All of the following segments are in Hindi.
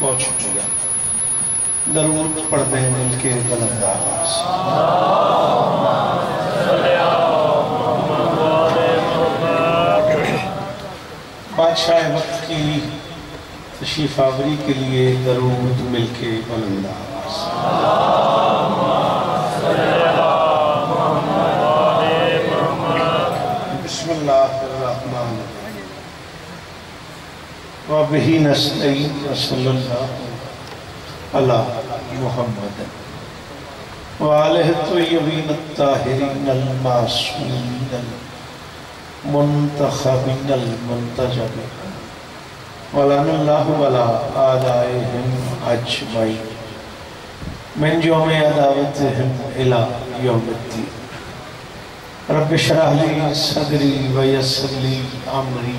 बहुत शुक्रिया दरूद पढ़ते हैं। बुलंद आवाज़ बादशाह वक्त की तशरीफ़ आवरी के लिए दरूद मिलके बुलंद आवाज़ नस्तईन वसल्लल्लाहु अला मुहम्मद अत्ताहिरीन अलमासूमीन अलमुंतखबीन अलमुंतजबीन वलानुल्लाहु अला आदाइहिम अजमईन मिन यौम अदावतिहिम इला यौमिद्दीन रब शरह ली सदरी व यस्सिर ली अमरी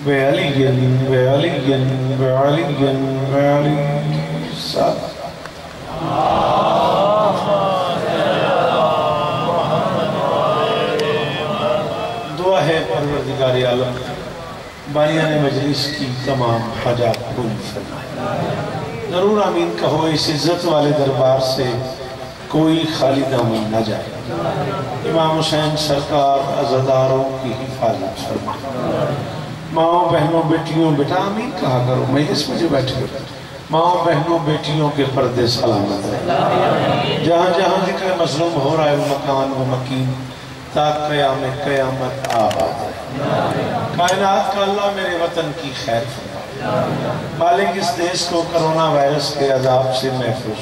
जली बेअलियन बेअलियन बेअलियन बेअली दुआ है परवरदिगार आलम। बानिया ने मजलिस की तमाम हाजात पूरी फरमाए ज़रूर आमीन कहो, इस इज़्ज़त वाले दरबार से कोई खाली दामन न जाए। इमाम हुसैन सरकार अजादारों की हिफाजत फरमाए। माओ बहनों बेटियों बेटा आमीन कहा करो, में जो बैठे माओ बहनों बेटियों के पर्दे सलामत है जहाँ जहाँ ज़िक्र मजलूम हो रहा है, वो मकान, वो मकीन, ताक कयाम कयामत आबाद है। कायनात का अल्लाह मेरे वतन की खैर मालिक इस देश को कोरोना वायरस के अजाब से महफूज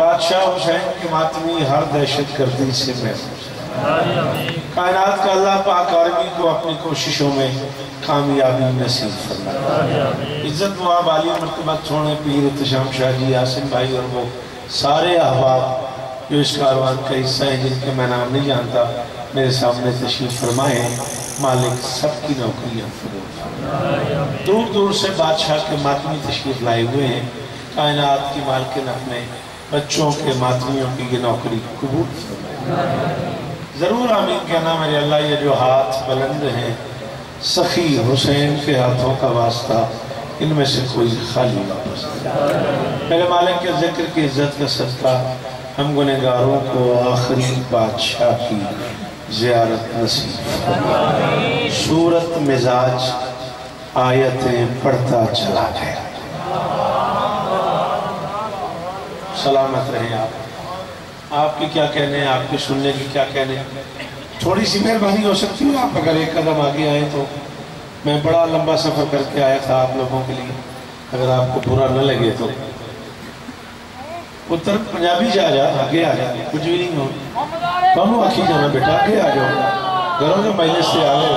बादशाह हुसैन की मातमी हर दहशत गर्दी से महफूज। कायनात का अल्लाह पाक आर्मी को अपनी कोशिशों में कामयाबी नसीब फरमाए। इज़्ज़त मुआब आली मरतबा छोड़े पीर इतशाम शाह जी यासिन भाई और वो सारे अहबाब जो इस कारवान का हिस्सा है जिनके मैं नाम नहीं जानता मेरे सामने तशरीफ़ फरमाए मालिक सबकी नौकरियाँ फरोग दूर दूर से बादशाह के मातमी तशरीफ़ लाए हुए हैं। कायनात की मालकिन अपने बच्चों के मातमियों की ये नौकरी कबूल फरमाए। ज़रूर आमीन कहना मेरे अल्लाह, ये जो हाथ बुलंद हैं, सखी हुसैन के हाथों का वास्ता, इनमें से कोई खाली वापस मेरे मालिक के ज़िक्र की इज़्ज़त का सदका, हम गुनहगारों को आखिरी बादशाह की जियारत नसीब सूरत मिजाज आयतें पढ़ता चला गया। सलामत रहे आप। आपके क्या कहने हैं? आपके सुनने की क्या कहने थोड़ी सी मेहरबानी हो सकती है आप अगर एक कदम आगे आए तो। मैं बड़ा लंबा सफ़र करके आया था आप लोगों के लिए। अगर आपको बुरा न लगे तो। उत्तर पंजाबी जा जा, आगे आ जा, कुछ भी नहीं हो। दोनों आखी जाना बेटा, आगे आ जाओ। घरों के महीने से आ गए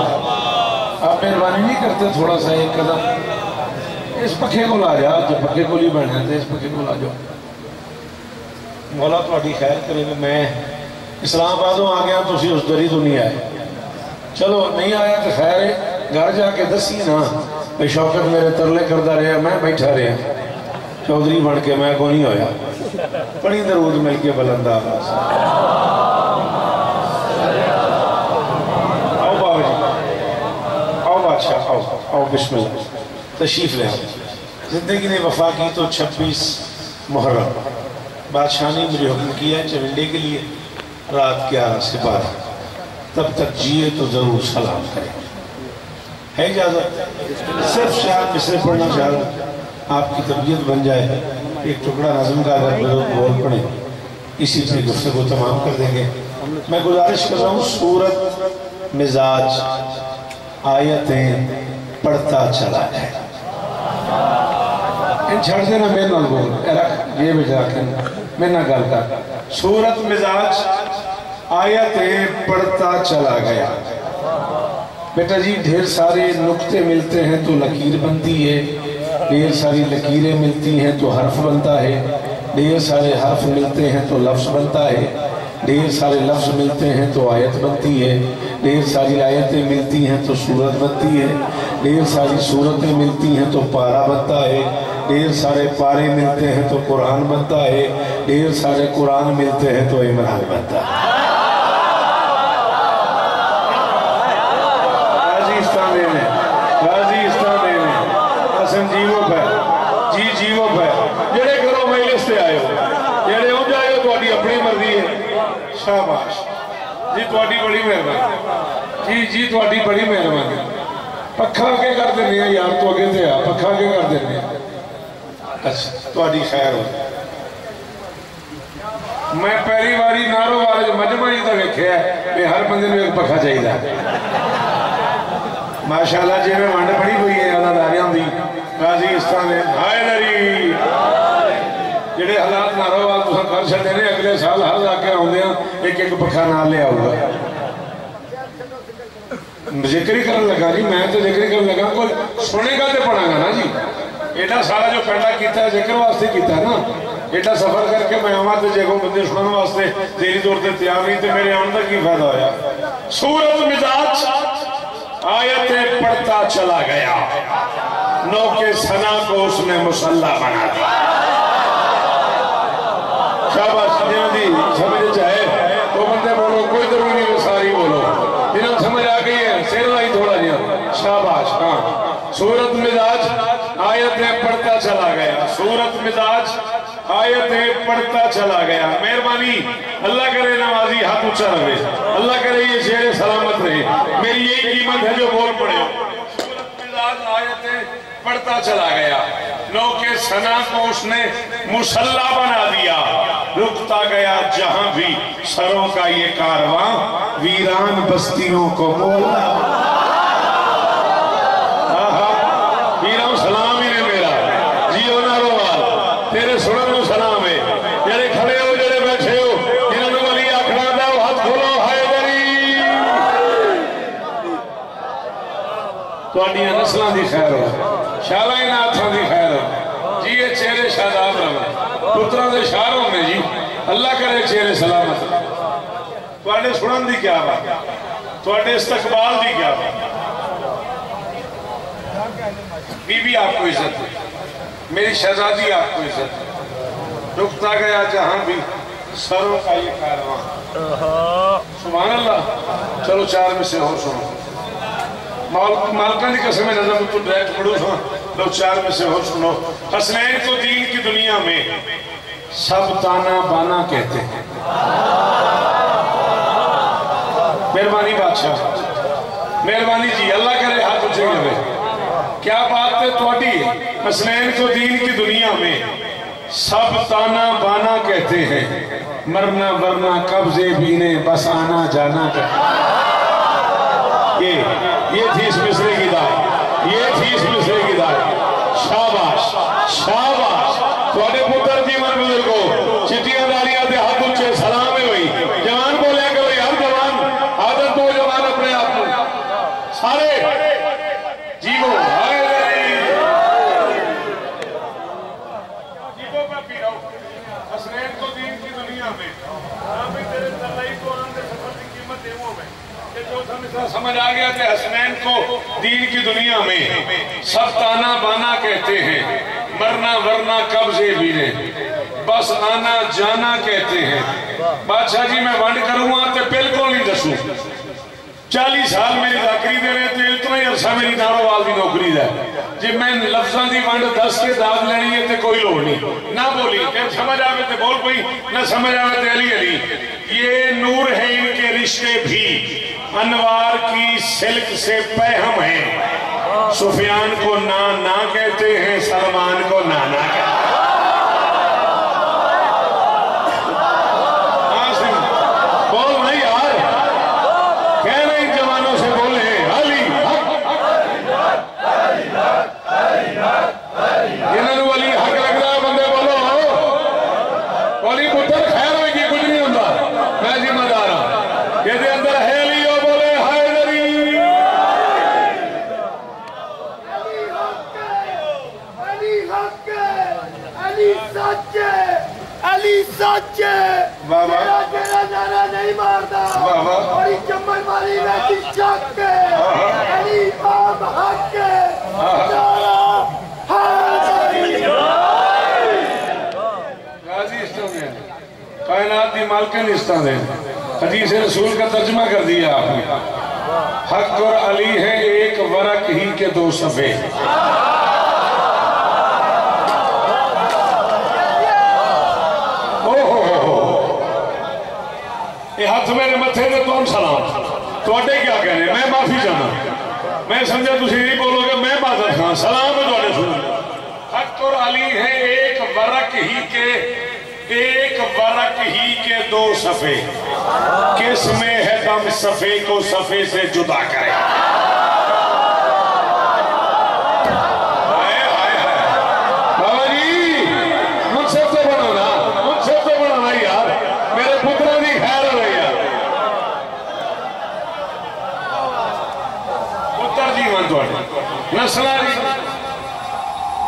आप मेहरबानी नहीं करते थोड़ा सा एक कदम। इस पखे को ला जा जो पखे को ही बैठे थे इस पखे को ला जाओ। मौला थोड़ी खैर करे मैं इस्लामाबादों आ गया तो उस दरी तो नहीं आए चलो, नहीं आया तो खैर है, घर जाके दसी ना, भाई शौकत मेरे तरले करता रहा, मैं बैठा रहा। चौधरी बन के मैं को नहीं होया। बड़ी दरूद मिल के बुलंदा आओ बाबा जी, आओ बादशाह, आओ आओ, बिस्मिल्लाह। तशरीफ़ ले ज़िंदगी ने वफा की तो 26 मुहर्रम। बादशाह ने मुझे हुक्म किया चविंडे के लिए रात ग्यारह से बारह तब तक जिए तो ज़रूर सलाम करें। है इजाज़त? सिर्फ़ शायद मिसरे पढ़ना चाह रहा आपकी तबीयत बन जाए, एक टुकड़ा नजम का अगर बुज़ुर्ग बोल पड़े, इसी से गुस्से को तमाम कर देंगे। मैं गुजारिश कर रहा हूँ, सूरत, मिजाज, आयतें पढ़ता चला जाए। इन छड़ देना मेरे बोल। ये बेच रख मेरे नाल गल कर। सूरत मिजाज आयतें पढ़ता चला गया। बेटा जी, ढेर सारे नुक्ते मिलते हैं तो लकीर बनती है। ढेर सारी लकीरें मिलती हैं तो हर्फ बनता है। ढेर सारे हर्फ मिलते हैं तो लफ्ज़ बनता है। ढेर सारे लफ्ज़ मिलते हैं तो आयत बनती है। ढेर सारी आयतें मिलती हैं तो सूरत बनती है। ढेर सारी सूरतें मिलती हैं तो पारा बनता है। ढेर सारे पारे मिलते हैं तो कुरान बनता है, ढेर सारे कुरान मिलते हैं तो इमरान बनता है। शाबाश। जी बड़ी मेहरबानी। जी जी बड़ी मेहरबानी। पखा अगे कर देने यार तो अगे तो आ पखा अगे कर देने थोड़ी खैर हो मैं पहली बारी नारो वाले मजमा जी तो वेख्या है हर बंद पखा चाहिए माशाला जे मैं वंड बनी हुई है अदादारियों की काजी अगले साल हर लाके आदि एक एक पखा जिक्री कर लगा जी मैं तो जिक्री कर लगा कोई सुनेगा तो पढ़ागा ना जी एडा सारा जो पैदा किया ज़िक्र वास्ते किया ना। एडा सफ़र करके मैं आवा तो जो बंदे सुनने वास्ते तेरी तौर पर तैयार नहीं तो मेरे आने का की फ़ायदा होया? सूरत मिजाज आयत पढ़ता चला गया। नौ सना को उसने मुसल्ला बना दिया। समझ आ गई है, सिर हाँ। सूरत आयत पढ़ता चला गया। सूरत मिजाज आयत पढ़ता चला गया। मेहरबानी, अल्लाह करे नवाजी हाथ ऊँचा रहे अल्लाह करे ये शेर सलामत रहे। मेरी यही कीमत है जो बोल पड़े। सूरत मिजाज आयत पढ़ता चला गया। नौ के सना को उसने मुसल्ला बना दिया। रुकता गया जहाँ भी। सरों का ये कारवां, वीरान बस्तियों को मोला वीरों सलाम ही ने मेरा जियो नारोवाल तेरे सुनन सलाम है जेड़े खड़े हो जेड़े बैठे हो जिन्होंने वाली आखना दा हाथ खोलो हाय दरी ਤੁਹਾਡੀਆਂ ਨਸਲਾਂ ਦੀ ਖੈਰ ਹੋ शाला नाथों की खैर जी ये चेहरे शादाब रहे पुत्रों के शार होने जी अल्लाह करे चेहरे सलामत थोड़े सुनन की क्या बात थोड़े इस्तकबाल की क्या बात बीबी आपको इज्जत मेरी शहजादी आपको इज्जत रुकता गया जहां भी सरों का ये कारवां सुबह अल्लाह चलो चार में से हो सुनो मालका की कसम नज़र तो डायरेक्ट पढ़ू लो, चार में से हो सुनो। हसनैन को दीन की दुनिया में सब ताना बाना कहते हैं। मेहरबानी बादशाह। मेहरबानी जी, अल्लाह करे हाथ उठे हुए। क्या बात है थोड़ी? हसनैन को दीन की दुनिया में सब ताना बाना कहते हैं। मरना वरना कब्जे बीने, बस आना जाना कहते ये ये थी इस मिसरे की दाई। ये थी इस मिसरे की दाई। शाबाश। शाबाश थोड़े पुत्र जीवन बुजुर्गो चिट्टियाँ दारियाँ ते हाथ उच्चे सलाम है हुई जवान बोले करो यार जवान आदत दो जवान अपने आप को सारे जीवो जीवो का पी रहो हसनैन को दीन की दुनिया में तेरे तलाई को आंदे सफ़र की कीमत देवो में समझ आ गया कि हसनैन को दीन की दुनिया में सब ताना बाना कहते हैं, मरना वरना कब से भी ने बस आना जाना कहते हैं। बादशाह जी, मैं वंड करूँगा तो बिल्कुल नहीं दसू? चालीस साल मेरी नौकरी दे रहे तो इतना ही अरसा मेरी नारोवाल की नौकरी है। जे मैं लफ्जा की दस के दाद लेनी है तो कोई लोड़ नहीं ना बोली जब समझ आवे तो बोल कोई ना समझ आवे तो अली अली ये नूर है इनके रिश्ते भी अनवार की सिल्क से पहम है सुफियान को ना ना कहते हैं सलमान को ना ना कहते वाह, वाह। तेरा तेरा नारा नहीं मारदा वाह, वाह। बड़ी चम्मन वाली बैठी शक हाँ। अली इमाम हक नारा हाय। गाजी इस्तादेन कायनात की मालकन इस्तादेन हदीस रसूल का तर्जमा कर दिया आपने। हक और अली है एक वरक ही के दो सफे ओ हो हो हो ये हथ मेरे मथे ने तुम सलाम। थोड़े क्या कहने? मैं माफ़ी चाहना। मैं समझा तुम यही बोलोगे, मैं बादल खां सलाम है थोड़े सुन। हक और अली है एक वरक ही के, एक वरक ही के दो सफे। किसमें है दम सफे को सफे से जुदा करे? नस्ल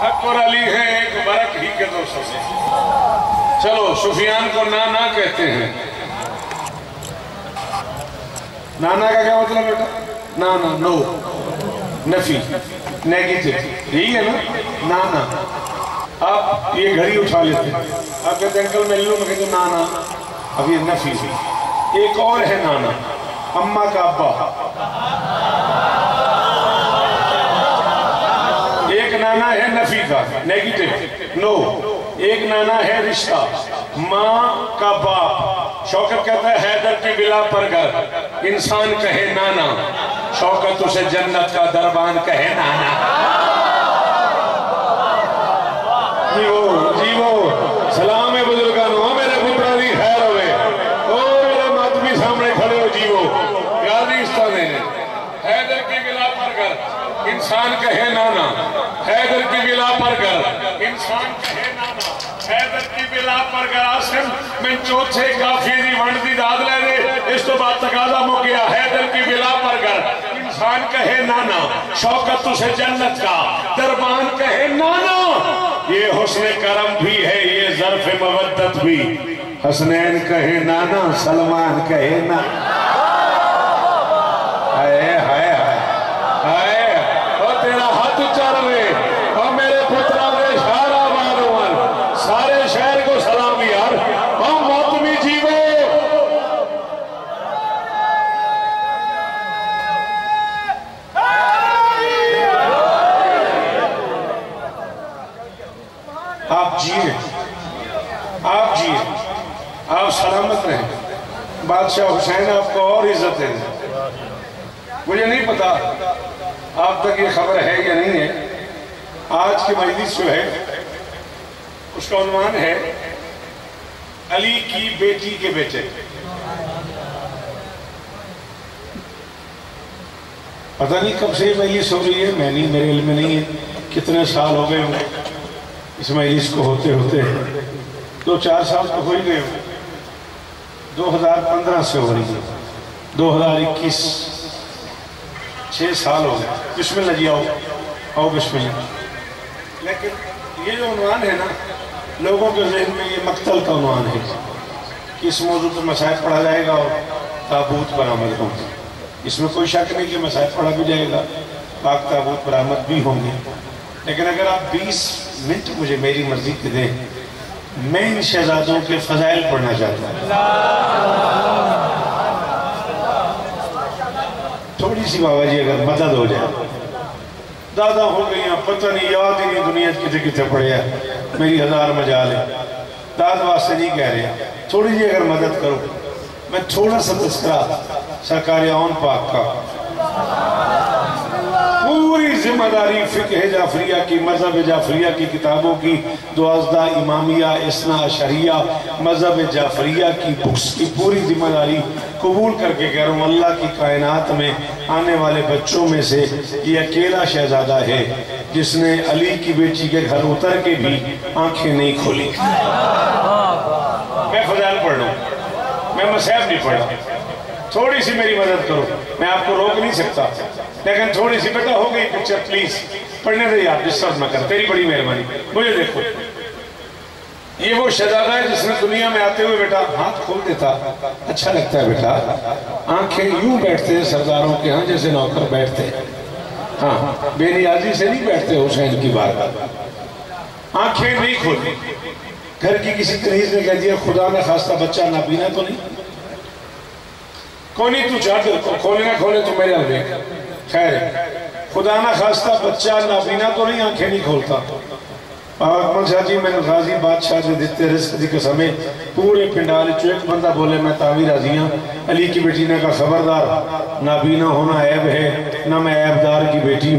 हक और अली है, एक बरक ही के दो सफे चलो, सुफियान को ना ना कहते हैं। नाना का क्या मतलब बेटा? ना ना। नफी नेगेटिव यही है ना? ना ना आप ये घड़ी उठा लेते हैं। आप कहते अंकल, मैं लूँ। मैं कहते ना ना अब ये नफी एक और है नाना, अम्मा का अब्बा। नाना है नफी का नेगेटिव नो एक नाना है रिश्ता। माँ का बाप। शौकत कहता है, हैदर की बिला पर घर। इंसान कहे नाना। शौकत उसे जन्नत का दरबान कहे नाना। जीवो जीवो सलाम है बुजुर्गानो मेरे पुत्रा दी खैर होवे ओ मेरे मातमी सामने खड़े हो जीवो याद ही इस्ता देने हैदर की बिला पर घर इंसान कहे नाना हैदर की बिला पर घर इंसान कहे नाना हैदर की बिला पर घर आसिम मैं चौथे काफ़ी दी वंड दी दाद ले दे। इस तो बाद तकाजा मुक गया हैदर की बिला पर घर इंसान कहे नाना शौकत उसे जन्नत का। दरबान कहे नाना ये हुस्न करम भी है ये जरफ मवद्दत भी। हसनैन कहे नाना सलमान कहे ना हाय हाय हाय हाय ओ तेरा हाथ उच्चार रे ओ मेरे पुत्रा दे सारा बार उमर सारे शहर को सलाम यार ओ मौतमी जीवो आप जिए आप जिए आप सलामत रहें बादशाह हुसैन आपको और इज़्ज़त है। मुझे नहीं पता आप तक ये खबर है या नहीं है। आज की मजलिस जो है, उसका अनुमान है, अली की बेटी के बेटे। पता नहीं कब से मजलिस हो रही है, मैं नहीं, मेरे इल में नहीं है। कितने साल हो गए होंगे इस मजलिस को होते होते दो चार साल तो हो ही गए होंगे। 2015 से हो रही है। 2021 छह साल हो गए। बिस्मिल्लाह जी, आओ। आओ बिस्मिल्लाह। लेकिन ये जो उनवान है ना, लोगों के जहन में ये मकतल का उनवान है कि इस मौजू पर मसायद पढ़ा जाएगा और ताबूत बरामद होंगे। इसमें कोई शक नहीं कि मसायद पढ़ा भी जाएगा, पाक ताबूत बरामद भी होंगे। लेकिन अगर आप 20 मिनट मुझे मेरी मर्ज़ी के दें मैं इन शहजादों के फजाइल पढ़ना चाहता हूँ। थोड़ी सी बाबा जी अगर मदद हो जाए। दादा हो गई पता नहीं, याद ही नहीं दुनिया कितने कितने पड़े हैं। मेरी हज़ार मजाल है। दाद वास्ते नहीं कह रहे। थोड़ी जी अगर मदद करो। मैं थोड़ा सा तस्करा, सरकार ओन पाक का। पूरी ज़िम्मेदारी फिकह जाफरिया की, मज़हब जाफरिया की किताबों की दुआजदा इमामिया, इसना अशरिया मज़हब जाफरिया की बुक्स की पूरी ज़िम्मेदारी कबूल करके कह रहा हूँ, अल्लाह की कायनात में आने वाले बच्चों में से ये अकेला शहजादा है, जिसने अली की बेटी के घर उतर के भी आँखें नहीं खोली। मैं फजाल पढ़ रहा हूँ मैं मसैब नहीं पढ़ा। थोड़ी सी मेरी मदद करो, मैं आपको रोक नहीं सकता। लेकिन थोड़ी सी बेटा हो गई पिक्चर प्लीज़ पढ़ने दे यार डिस्टर्ब ना कर, तेरी बड़ी मेहरबानी। मुझे देखो। ये वो शहजादा है जिसने दुनिया में आते हुए बेटा हाथ खोल देता। अच्छा लगता है बेटा। आँखें यूँ बैठते हैं सरदारों के यहाँ जैसे नौकर बैठते हैं। हाँ बेनियाजी से नहीं बैठते हुसैन की बात। आँखें नहीं खोली। घर की किसी कनीज ने कह दिया, खुदा ने खास्ता, बच्चा ना पीना तो नहीं? कौन, तू चाहते खोले ना खोले तो मेरे देख। खैर, खुदा ना खास्ता बच्चा नाबीना तो नहीं आँखें नहीं खोलता। बादशाह पूरे बंदा बोले, मैं तावी राज़ी हाँ अली की बेटी ने कहा, खबरदार नाबीना होना ऐब है, ना मैं ऐबदार की बेटी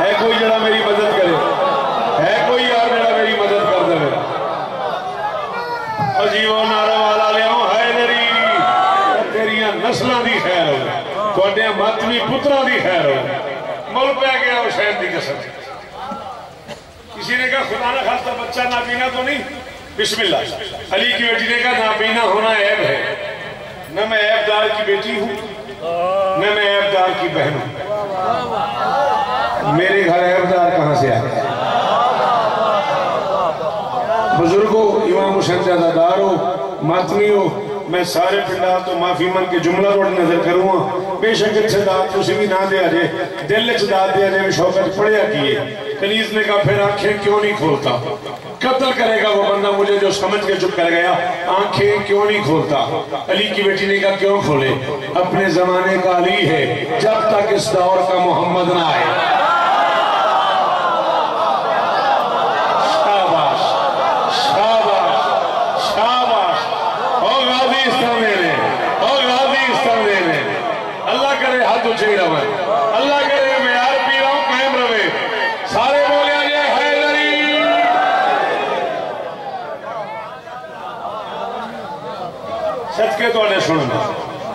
है कोई जरा मेरी मदद करे है कोई यार जरा मेरी मदद कर दे अजीबो नारा वाला लिया हैदरी तेरिया नस्लों की खैर थोड़े मातमी पुत्रों की खैर हो मुल पै गया हुसैन की कसम किसी ने कहा खुदा ना खास्ता बच्चा ना पीना तो नहीं बिस्मिल्लाह अली की बेटी ने कहा ना पीना होना ऐब है न मैं ऐबदार की बेटी हूँ न मैं ऐबदार की बहन हूँ मेरे घर ऐबदार कहाँ से आ गया बुजुर्गो इमाम हुसैन ज्यादादार हो मातमी हो मैं सारे पिंडा तो माफ़ी मन के जुमला थोड़ी नज़र करूँगा। बेशक इतने दाद तुम भी ना दे जे, दिल च दाद दे जे शौकत पढ़िया किए कनीज ने कहा, फिर आँखें क्यों नहीं खोलता? कत्ल करेगा वो बंदा मुझे जो समझ के चुप कर गया। आँखें क्यों नहीं खोलता? अली की बेटी ने कहा, क्यों खोले? अपने जमाने का अली है, जब तक इस दौर का मोहम्मद ना आए शाबाश शाबाश शाबाश ओ गाजी इस्लाम दे रहे ओ गाजी इस्लाम दे रहे अल्लाह करे हाथ ऊँचे रहे अल्लाह करे मैं यार पी रहा हूँ कायम रहे सारे बोले जय हैदरी सच के तो सुनना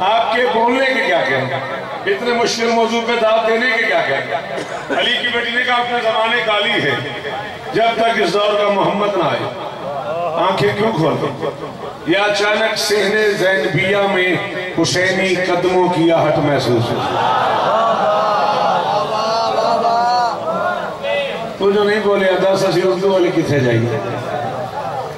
आपके बोलने के क्या कहना इतने मुश्किल मौजूद पे दाद देने के क्या कहना अली की बेटी ने कहा, अपने जमाने काली है। जब तक इस दौर का मोहम्मद ना आए। आँखें क्यों खोलते या अचानक सेहने जैनबिया में हुसैनी कदमों की आहट महसूस तू जो नहीं बोले दस असी उर्दू वाले कितने जाइए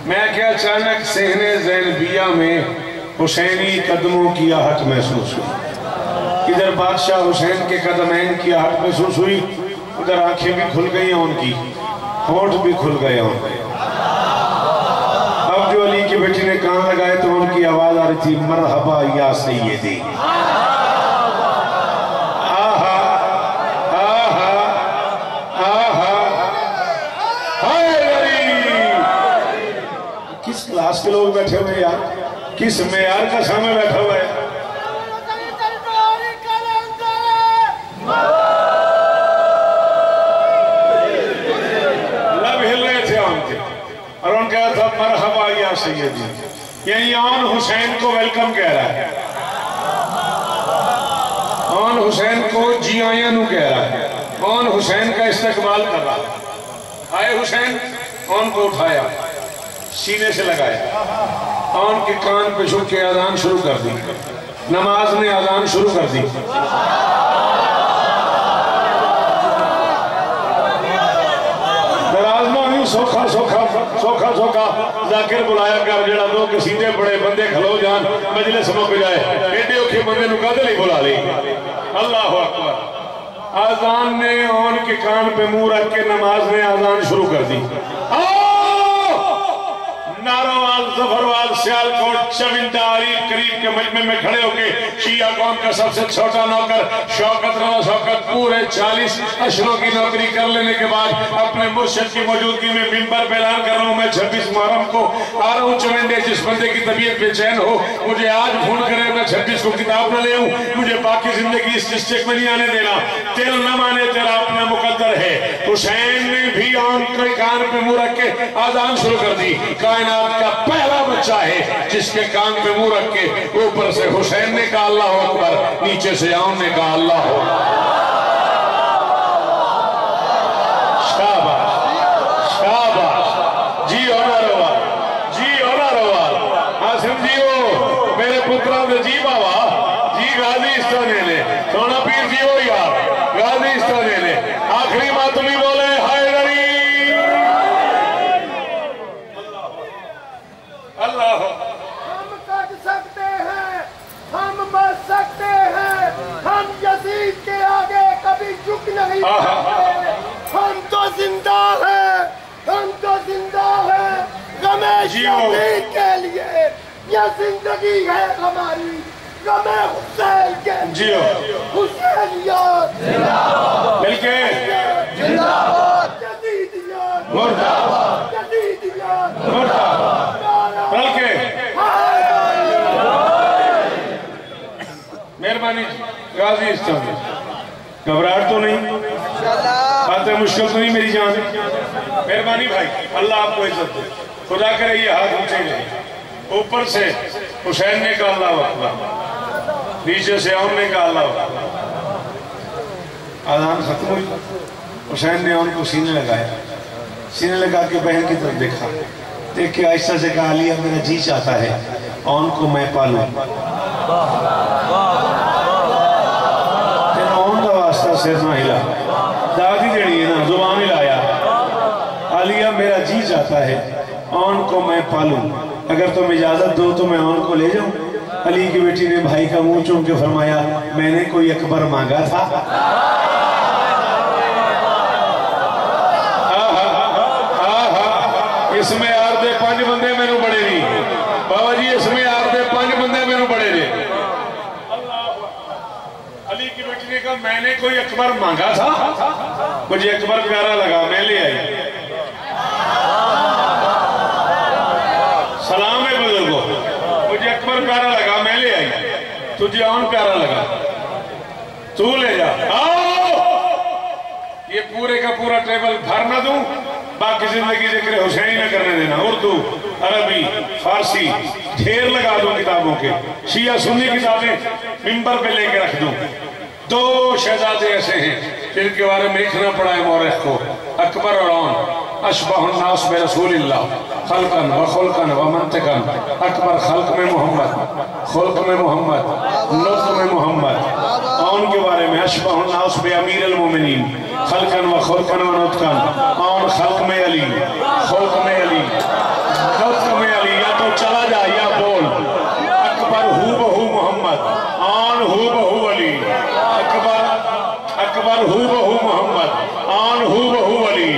मैं क्या अचानक सेहने जैनबिया में हुसैनी कदमों की आहट महसूस हुई? इधर बादशाह हुसैन के कदमैन की आहट महसूस हुई, उधर आँखें भी खुल गई हैं उनकी, होठ भी खुल गए उनके। अब जो अली की बेटी ने कान लगाए तो उनकी आवाज़ आ रही थी, मरहबा या किस क्लास के लोग बैठे हुए यार? किस मेयार का सामने बैठा हुआ है लब हिल रहे थे उनके और उनका था मरहबा या सैयदी यानी आन हुसैन को वेलकम कह रहा है। आन हुसैन को जी आया नु कह रहा है। आन हुसैन का इस्तेमाल कर रहा है। आए हुसैन आन को उठाया। सीने से लगाया। आन के कान पे झुक के आजान शुरू कर दी। नमाज़ ने आजान शुरू कर दी नाराज़ ना हुई सौखा सौखा सौखा सौखा जाकिर बुलाया कर जरा दो कसीदे बड़े बंदे खलो जान मजलिस मुक जाए एडे औखे बंदे कद नहीं बुला ली अल्लाह अकबर आजान ने ऑन के कान पे मुँह रख के नमाज़ ने आजान शुरू कर दी नारोवाल जफरवाल सियालकोट चविंदारी करीब के मजमे में खड़े होके शिया कौम का सबसे छोटा नौकर, शौकत रवा शौकत पूरे चालीस अशरों की नौकरी कर लेने के बाद अपने मुर्शद की मौजूदगी में मिंबर पे ऐलान कर रहा हूँ मैं छब्बीस मुहर्रम को। आ रहा हूँ चविंडे जिस बंदे की तबीयत बेचैन हो, मुझे आज फ़ोन करे, मैं छब्बीस को किताब न ले मुझे बाकी ज़िंदगी इस डिस्ट्रिक्ट में नहीं आने देना। दिल न माने तेरा अपना मुकद्दर है। हुसैन ने भी आन के कान पे मुँह रख के आजान शुरू कर दी। कायनात का पहला बच्चा है जिसके कान पे मुँह रख के ऊपर से हुसैन ने कहा, अल्लाह अकबर, नीचे से आउन ने कहा, अल्लाह शाबाश शाबाश जी होना रवाल जी होना रवाल आसिम जी हो मेरे पुत्रा दे जी बाबा जी चुक नहीं आहा। सकते हम तो ज़िंदा हैं हम तो ज़िंदा हैं के लिए ये ज़िंदगी है हमारी। गमे हुसैन के लिए जियो। मिलके। जिंदाबाद। जदीदियत मुर्दाबाद। जदीदियत मुर्दाबाद। नारा। मिलके। हैदरी। मेहरबानी गाजी इस्लाम घबराहट तो नहीं। बातें मुश्किल तो नहीं मेरी जान। मेहरबानी भाई। अल्लाह आपको इज़्ज़त दे। खुदा करे ये हाथ ऊँचे रहे ऊपर से हुसैन ने कहा, अल्लाह अकबर। नीचे से अमन ने कहा, अल्लाह आजान खत्म हुई। हुसैन ने उनको सीने लगाया सीने लगा के बहन की तरफ़ देखा। देख के आहिस्ता से कहा लिया मेरा जी चाहता है और को मैं पालूं। सिर ना हिला। दादी देनी है ना ज़ुबान हिलाया। आलिया मेरा जी चाहता है ऑन को मैं पालूं। अगर तुम इजाज़त दो तो मैं ऑन को ले जाऊँ। अली की बेटी ने भाई का मुँह चूम के फरमाया, मैंने कोई अकबर मांगा था। इसमें यार दे पाँच बंदे मेनू बड़े नहीं। बाबा जी, इसमें यार दे पाँच बंदे मेनू बड़े ने अली की बेटी ने कहा, मैंने कोई अकबर मांगा था? मुझे अकबर प्यारा लगा, मैं ले आई सलाम है बुजुर्गो मुझे अकबर प्यारा लगा, मैं ले आई। तुझे और प्यारा लगा। तू ले जा। आओ! ये पूरे का पूरा टेबल भर ना दूँ, बाकी ज़िंदगी ज़िक्र हुसैन न करने देना। उर्दू, अरबी, फारसी, ढेर लगा दूँ किताबों के। शिया सुन्नी किताबें मिंबर पे लेके रख दू। दो शहजादे ऐसे हैं, जिनके बारे में लिखना पड़ा है मौरख को। अकबर और औन अशबास में रसूलिल्लाह खलकन व खुलकन व मंतकन अकबर खल्क में मोहम्मद खुल्क में मोहम्मद लुत्फ में मोहम्मद औन के बारे में अशबास में अमीर अलमोमिनीन खलकन व खुलकन व नुतकन औन खल्क में अली खुल्क में अली लुत्फ में अली या तो चला जा या बोल अकबर हु बहू मोहम्मद आन हु बहू अली अकबर अकबर हु बहू मोहम्मद आन हु बहू अली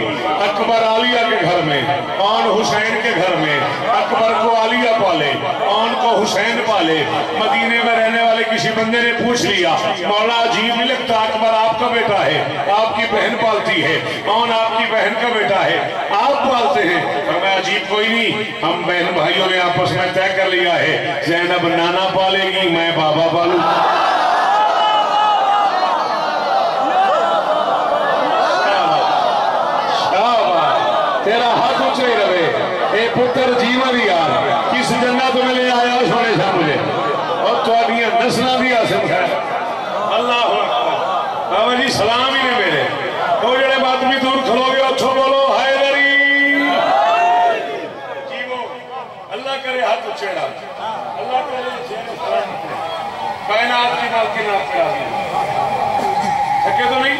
अकबर आलिया के घर में आन हुसैन के घर में अकबर को आलिया पाले आन को हुसैन पाले मदीने में रहने वाले किसी बंदे ने पूछ लिया, मौला अजीब नहीं लगता अकबर आपका बेटा है, आपकी बहन पालती है, कौन आपकी बहन का बेटा है, आप पालते हैं? और मैं अजीब कोई नहीं, हम बहन भाइयों ने आपस में तय कर लिया है, जैनब नाना पालेगी, मैं बाबा पालू। तेरा हाथ ऊँचे रहे ए पुत्र, जीवन यार, किस जन्नत में ले आया सोने थोड़िया नस्लों की हसन है। अल्लाह बाबा जी, सलाम ही ने मेरे। वो जड़े आदमी दूर खलोगे उठो बोलो हैदरी जीवो, अल्लाह करे हाथ उछेड़ा। अल्लाह करे कायनात की मालकी नाथ पे आदमी थके तो नहीं?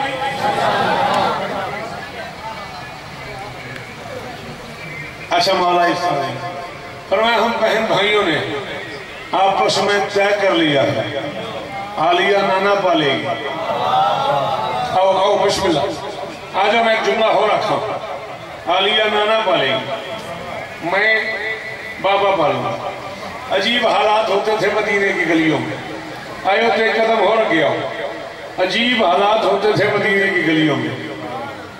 अच्छा मौला इस पर मैं हम बहन भाइयों ने आपस में तय कर लिया। है आलिया नाना पालेगी आओ आओ आज मैं एक जुमला हो रखा हूँ। आलिया नाना पालेगी मैं बाबा पालूँगा अजीब हालात होते थे मदीने की गलियों में। आयो तो एक कदम और गया अजीब हालात होते थे मदीने की गलियों में।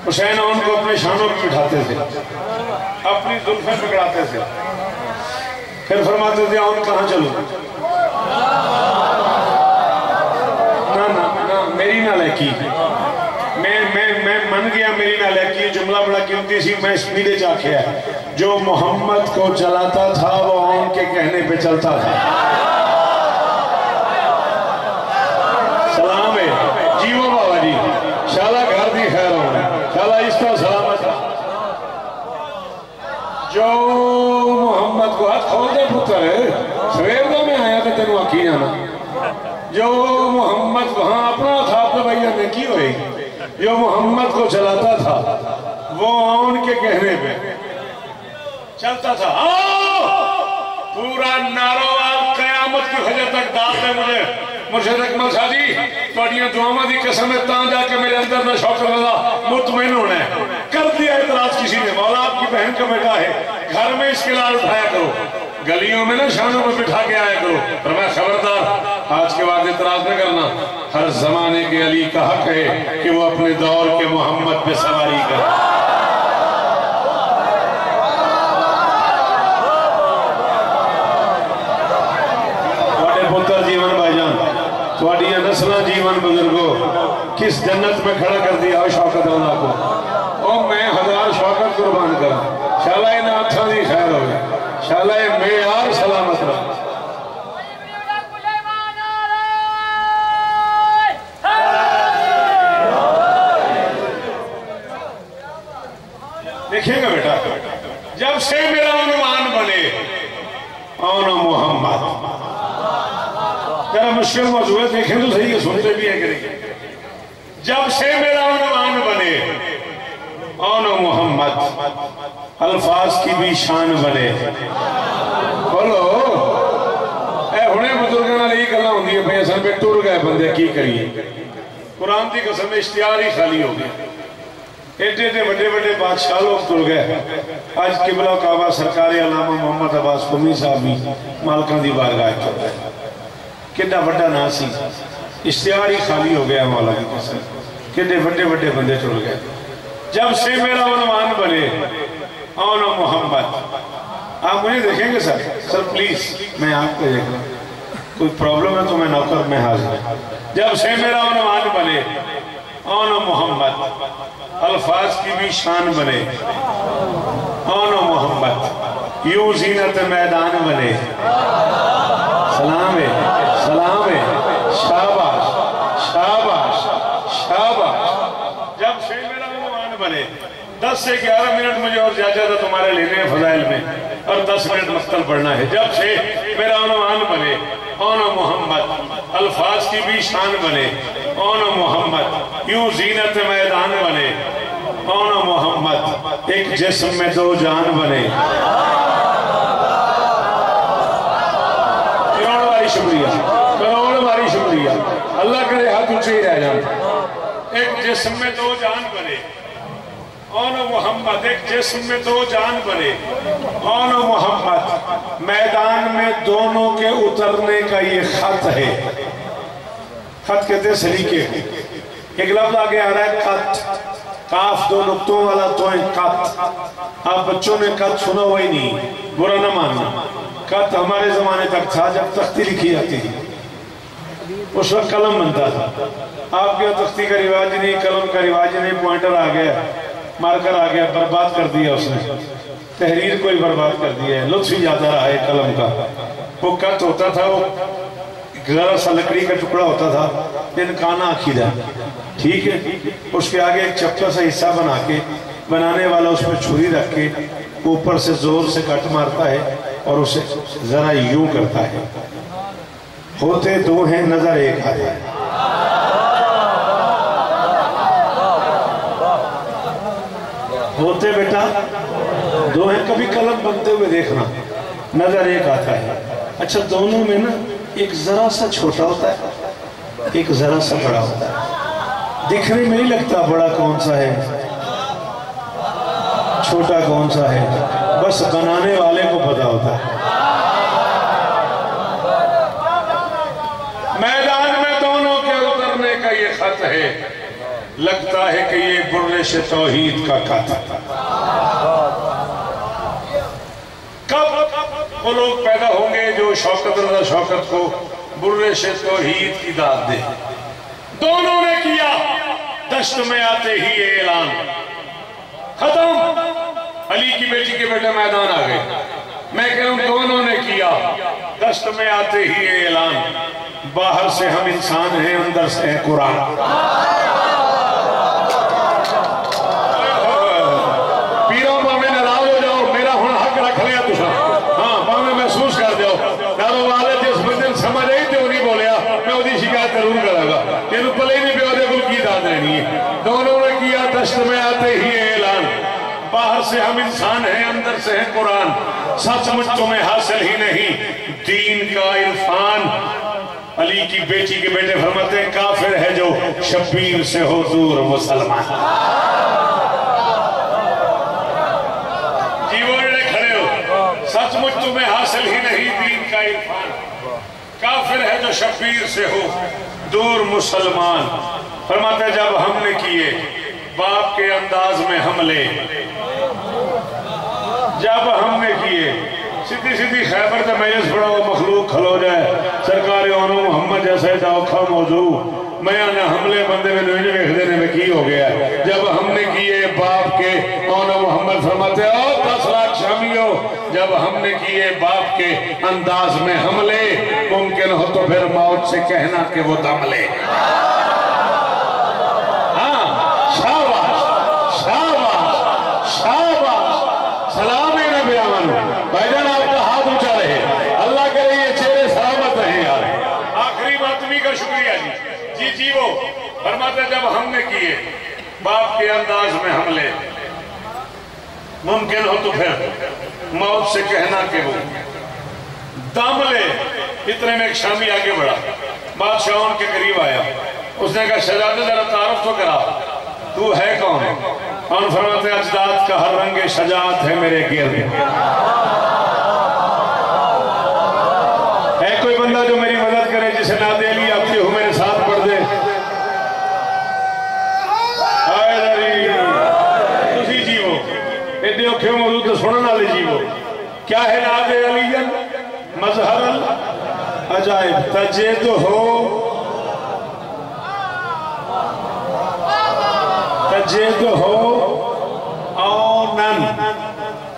हुसैन उनको अपने शानों पर बिठाते थे। अपनी जुल्फें पकड़ाते थे। फिर फरमाते थे उन कहाँ चलूँ? ना ना ना, मेरी ना लैकी मैं मैं मैं मन गया मेरी ना लैकी जुमला बड़ा कीमती सी, मैं स्पीडे जाके है जो मोहम्मद को चलाता था, वो उनके कहने पे चलता था। सलाम है। जीवो बाबा जी। शाला घर दी खैर हो। शाला इसका सलामत। जो मोहम्मद को हाथ खोल दे पुत्र सवेर का मैं आया तो तेन आखी जाना जो मोहम्मद को हाँ अपना था तो भैया ने की होएगी जो मोहम्मद को चलाता था वो उनके कहने पे चलता था आओ! पूरा नारोवाल कयामत की फजर तक दाद दे मुझे मुर्शद अकमल शाह जी ਤੁਹਾਡੀਆਂ ਦੁਆਵਾਂ ਦੀ ਕਸਮ है ਤਾਂ जाके मेरे अंदर ਦਾ शौकत रजा मुतमिन होना है कर दिया इतराज किसी ने मौला आपकी बहन का बेटा है घर में इसके लाल उठाया करो गलियों में ना शानों में बिठा के आया करो। पर मैं खबरदार आज के बाद इतराज न करना। हर जमाने के अली का हक है कि वो अपने दौर के मोहम्मद पे सवारी कर। जीवन भाईजान जीवन बुजुर्गो किस जन्नत में खड़ा कर दिया शौकत वाला को और मैं हज़ार शौकत कुर्बान करा शाला इन्हें अच्छा की खैर हो गया शाला ये मेयार सलामत रहा। देखिएगा बेटा, जब से मेरा अनुमान बने औन मोहम्मद? जरा मुश्किल मौजूद है, देखें तो सही है, सुनते भी है कि नहीं? जब से मेरा अनुमान बने औन मोहम्मद? अल्फाज की भी शान बने बोलो ए हुने बुजुर्गों ਨਾਲ ਇਹ ਗੱਲਾਂ ਹੁੰਦੀਆਂ ਪਈਆਂ ਸਨ ਵੀ ਟੁਰ ਗਏ ਬੰਦੇ ਕੀ ਕਰੀਏ कुरान की कसम इश्तिहार ही खाली हो गया एडे एडे बड़े बड़े बादशाह लोग तुर गए आज किबला काबा सरकारी अलामा मोहम्मद अब्बास कुमी साहब भी मालकों की बारगाह चल रहे किड्डा बड़ा ना सी इश्तिहार ही खाली हो गया मौला की कसम किड्डे बड़े बड़े बंदे तुर गए जब से मेरा अनुमान बने औन मोहम्मद आप मुझे देखेंगे सर सर प्लीज़ मैं आपको देख रहा कोई प्रॉब्लम है तो मैं नौकर में हाजिर जब से मेरा अनुमान बने औन मोहम्मद अल्फाज की भी शान बने। औन मोहम्मद यू जीनत मैदान बने। सलाम है सलाम है शाबाश शाबाश शाबाश जब से मेरा अनुमान बने दस से ग्यारह मिनट मुझे और ज़्यादा ज़्यादा तुम्हारे लेने हैं फजाइल में। और दस मिनट मख्तल पढ़ना है। जब से मेरा अनुमान बने ओन मोहम्मद, अल्फाज की भी शान बने ओन मोहम्मद, यूँ जीनत मैदान बने ओन मोहम्मद, एक जिस्म में दो जान बने। करोड़ बारी शुक्रिया, करोड़ बारी शुक्रिया। अल्लाह करे हाथ ऊँचे ही रह जाए एक जिसम में दो जान बने औन मोहम्मद? एक जिस्म में दो जान बने। औन मोहम्मद? मैदान में दोनों के उतरने का ये खत है। खत कहते सलीके एक लफ्ज आगे आ रहा है कत काफ दो नुक्तों वाला तो है कत आप बच्चों ने कत सुना हुआ ही नहीं, बुरा ना मानना। कत हमारे जमाने तक था, जब तख्ती लिखी जाती थी। उस वक्त कलम बनता था। आपके तख्ती का रिवाज नहीं, कलम का रिवाज नहीं पॉइंटर आ गया। मार्कर आ गया बर्बाद कर दिया उसने। तहरीर को ही बर्बाद कर दिया है। लुत्फ ही जाता रहा है कलम का। वो कट होता था, वो जरा सा लकड़ी का टुकड़ा होता था इनकाना आखिदा ठीक है? उसके आगे एक चप्पा सा हिस्सा बना के, बनाने वाला उसमें छुरी रख के, ऊपर से ज़ोर से कट मारता है और उसे जरा यूँ करता है। होते दो हैं, नज़र एक आता है होते बेटा, दो हैं, कभी कलम बनते हुए देखना, नज़र एक आता है। अच्छा दोनों में ना एक जरा सा छोटा होता है, एक जरा सा बड़ा होता है। दिखने में नहीं लगता बड़ा कौन सा है, छोटा कौन सा है, बस बनाने वाले को पता होता है। मैदान में दोनों के उतरने का ये खत है, लगता है कि ये बुर्रे से तौहीद का खत है कब वो लोग पैदा होंगे जो शौकत रजा शौकत को बुर्रे से तौहीद की दाद दे। दोनों ने किया दश्त में आते ही ये ऐलान। खत्म। अली की बेटी के बेटे मैदान आ गए। मैं कह रहा हूँ, दोनों ने किया दश्त में आते ही ये ऐलान। बाहर से हम इंसान हैं, अंदर से है कुरान। से हम इंसान हैं, अंदर से है कुरान। सचमुच तुम्हें हासिल ही नहीं। दीन का इरफान। अली की बेटी के बेटे फरमाते, काफिर है जो शब्बीर से हो दूर मुसलमान खड़े हो। सचमुच तुम्हें हासिल ही नहीं दीन का इरफान। काफिर है जो शब्बीर से हो। दूर मुसलमान। फरमाते, जब हमने किए बाप के अंदाज में हमले जब हमने किए सीधी सीधी खैबर से मैंने पड़ा वो मखलूक खलो जाए। सरकार मोहम्मद जैसे औखा मौजू। मैं हमले बंदे में नहीं वेखते ने में की हो गया। जब हमने किए बाप के, ओनो मोहम्मद फरमाते, ओ, दस लाख शामियो। जब हमने किए बाप के अंदाज में हमले, मुमकिन हो तो फिर मौत से कहना कि वो दमले हाँ शाबाश शाबाश शाबाश सलाम है नबी अमन भाईजान आपका हाथ ऊँचा रहे अल्लाह करे ये चेहरे सलामत रहे यार आखिरी बात तुम्ही का शुक्रिया जी जी जी वो फरमाते जब हमने किए, बाप के अंदाज में हमले, मुमकिन हो तो फिर मौत से कहना के वो दम ले इतने में एक शामी आगे बढ़ा। बादशाह उनके करीब आया। उसने कहा, शहजादे, जरा तारफ तो करा। तू है कौन? और फरमाते अजदाद का हर रंग शजात है मेरे गिर्द है कोई बंदा जो मेरी मदद करे जिसे ना दे ली आपके हो मेरे साथ पढ़ दे हाय दरी तुसी जीवो एडे औखे मौजूद तो सुनने वाले जीवो नाद अलीजन मजहर अजायब तजे तो हो। तजे तो हो।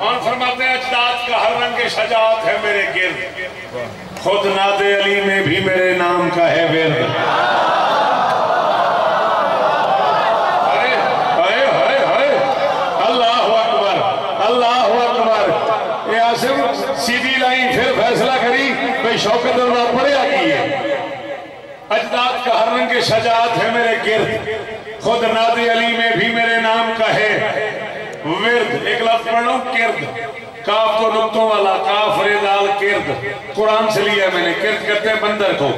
और फरमाते हैं, अजदाद का हर रंग शजात है मेरे गिर्द। खुद नादे अली में भी मेरे नाम का है विरद हाय, हाय, हाय, हाय। अल्लाह अकबर अल्लाह अकबर ये आसिम सीधी लाइन फिर फैसला भाई शौकत अल्लाह पढ़िया की है। अजदाद का हर रंग शजात है मेरे गिर्द। खुद नादे अली में भी मेरे नाम का है। विरद, एक लफ्ज पढ़, किर्द। काफ तो नुक्तों वाला, काफ रेदाल किर्द। कुरान से लिया मैंने, किर्द कहते हैं बंदर को।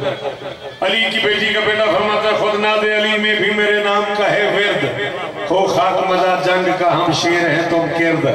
अली की बेटी का बेटा फरमाता खुद नादे अली में भी मेरे नाम का है विरद। हो खाक मज़ा जंग का हम शेर हैं तुम किर्द।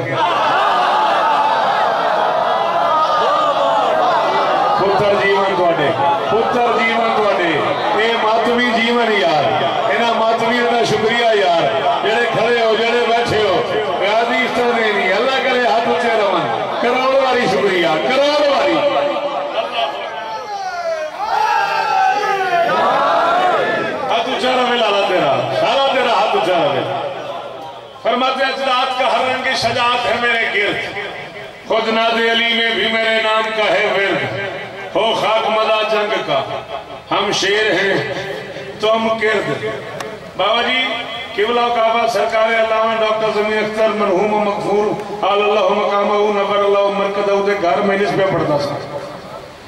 खुद नादे अली में भी मेरे नाम का है वेल हो खाक मदा जंग का। हम शेर हैं तो तुम किर्द। बाबा जी, किबला सरकार डॉक्टर ज़मीन अख्तर मरहूम मकफूर नबर मरकद घर में निस पढ़ता सा।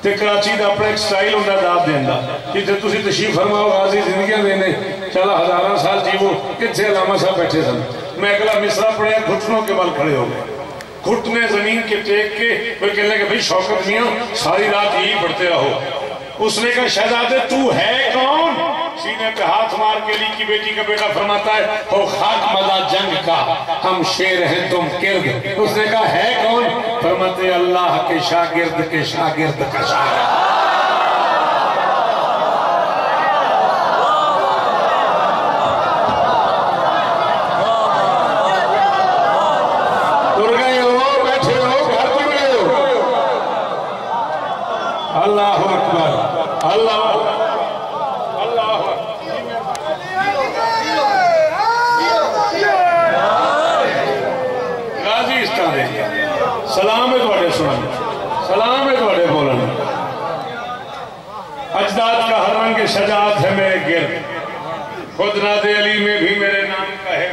कराची दा अपना एक स्टाइल हुंदा दाद देंदा जिथे तुसी तशरीफ़ फरमाओ गाजी जिंदगियाँ देने चला हज़ारों साल जीवो किथे अलामा साहब बैठे सन। मैं अगला मिसरा पढ़या घुटनों के बल खड़े हो गए। घुटने ज़मीन के टेक के कोई कहने लगे, भाई शौकत मियाँ सारी रात यही पढ़ते रहो। उसने कहा, शहजादे, तू है कौन? सीने पे हाथ मार के ली की बेटी का बेटा फरमाता है, हो खाक मदा जंग का, हम शेर हैं तुम किर्द उसने कहा, है कौन? फरमाते, अल्लाह के शागिर्द के शागिर्द का शागिर्द तुर गए हो बैठे हो घर जुड़ गए हो अल्लाह अकबर अल्लाह। अल्लाह। गाजी सलाम है सुन सलाम है बोलन। अजदाद का हर रंग शजात है मेरे गिर्द खुद नादे अली में भी मेरे नाम का है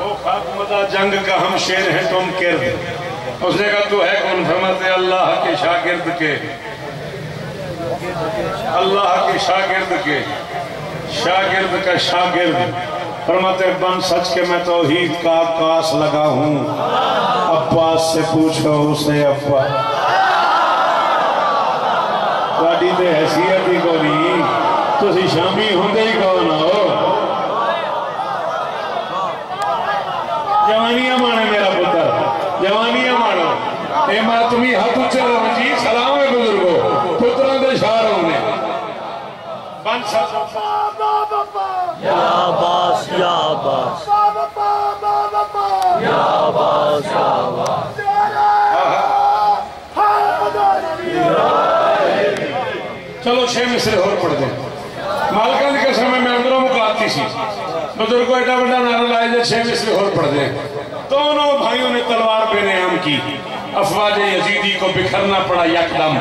ओ खातमदा जंग का हम शेर हैं तुम किर्द उसने कहा, तू है कौन? फरमाते, अल्लाह के शागिर्द के। अल्लाह के शागिर्द के, शागिर्द का शागिर्द। फरमाते बन सच के मैं तोहीद का आकाश लगा हूँ। अब्बास से पूछो उसे अब्बा हैसियत ही कौन तुम शामी होंगे ही कौन हो? चलो छह मिसरे और पढ़ दे। मालका की कसम है मैं अंदरों मुकाती सी बुजुर्गो एडा बड़ा नारा लाए जे छह मिसरे और पढ़ दे। दोनों भाइयों ने तलवार बेनियाम की। अफवाज यजीदी को बिखरना पड़ा यकदम।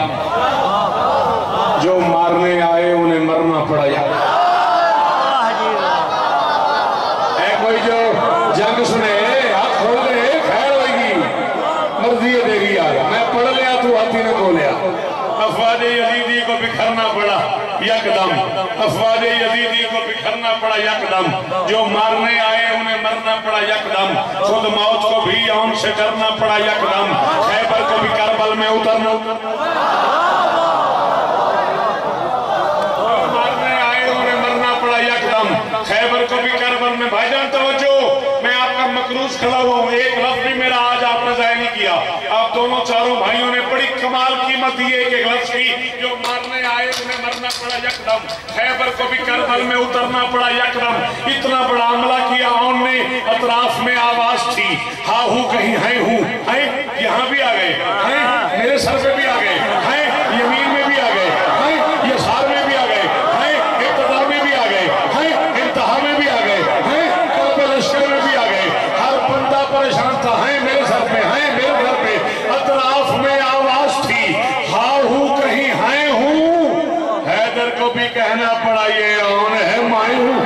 जो मारने आए, उन्हें मरना पड़ा यकदम है कोई जो जंग सुने हाथ खोल दे खैर होगी मर्ज़ी है तेरी यार मैं पढ़ लिया तू हाथी ने बोलिया अफवाज यजीदी को बिखरना पड़ा, यकदम। अफवाज यजीदी को बिखरना पड़ा, यकदम। जो मारने आए, उन्हें मरना पड़ा, यकदम। खुद मौत को भी यौन से डरना पड़ा, यकदम। खैबर को भी करबल में उतरना। मारने आए, उन्हें मरना पड़ा, यकदम। खैबर को भी करबल में। भाईजान तवज्जो मैं मकरूज खड़ा हुआ हूँ एक लफ्ज भी मेरा आज आपने जाय नहीं किया। आप दोनों चारों भाइयों ने बड़ी कमाल कीमत दी एक एक लफ्ज की। जो मारने आए उन्हें मरना पड़ा यकदम। खैबर को भी करबल में उतरना पड़ा यकदम। इतना बड़ा हमला किया उनने, अतराफ में आवाज़ थी। हा हूँ कहीं है हूँ। है? यहाँ भी आ गए। मेरे सर पे भी आ गए हैं यमीन में भी आ गए हैं यसार में भी आ गए हैं इब्तदा में भी आ गए हैं इंतहा में भी आ गए हैं कल्ब लश्कर में भी आ गए हर बंदा परेशान था है मेरे सर पे है मेरे घर पे अतराफ में आवाज़ थी हा हूँ कहीं है हूँ हैदर को भी कहना पड़ा ये कौन है माई हूँ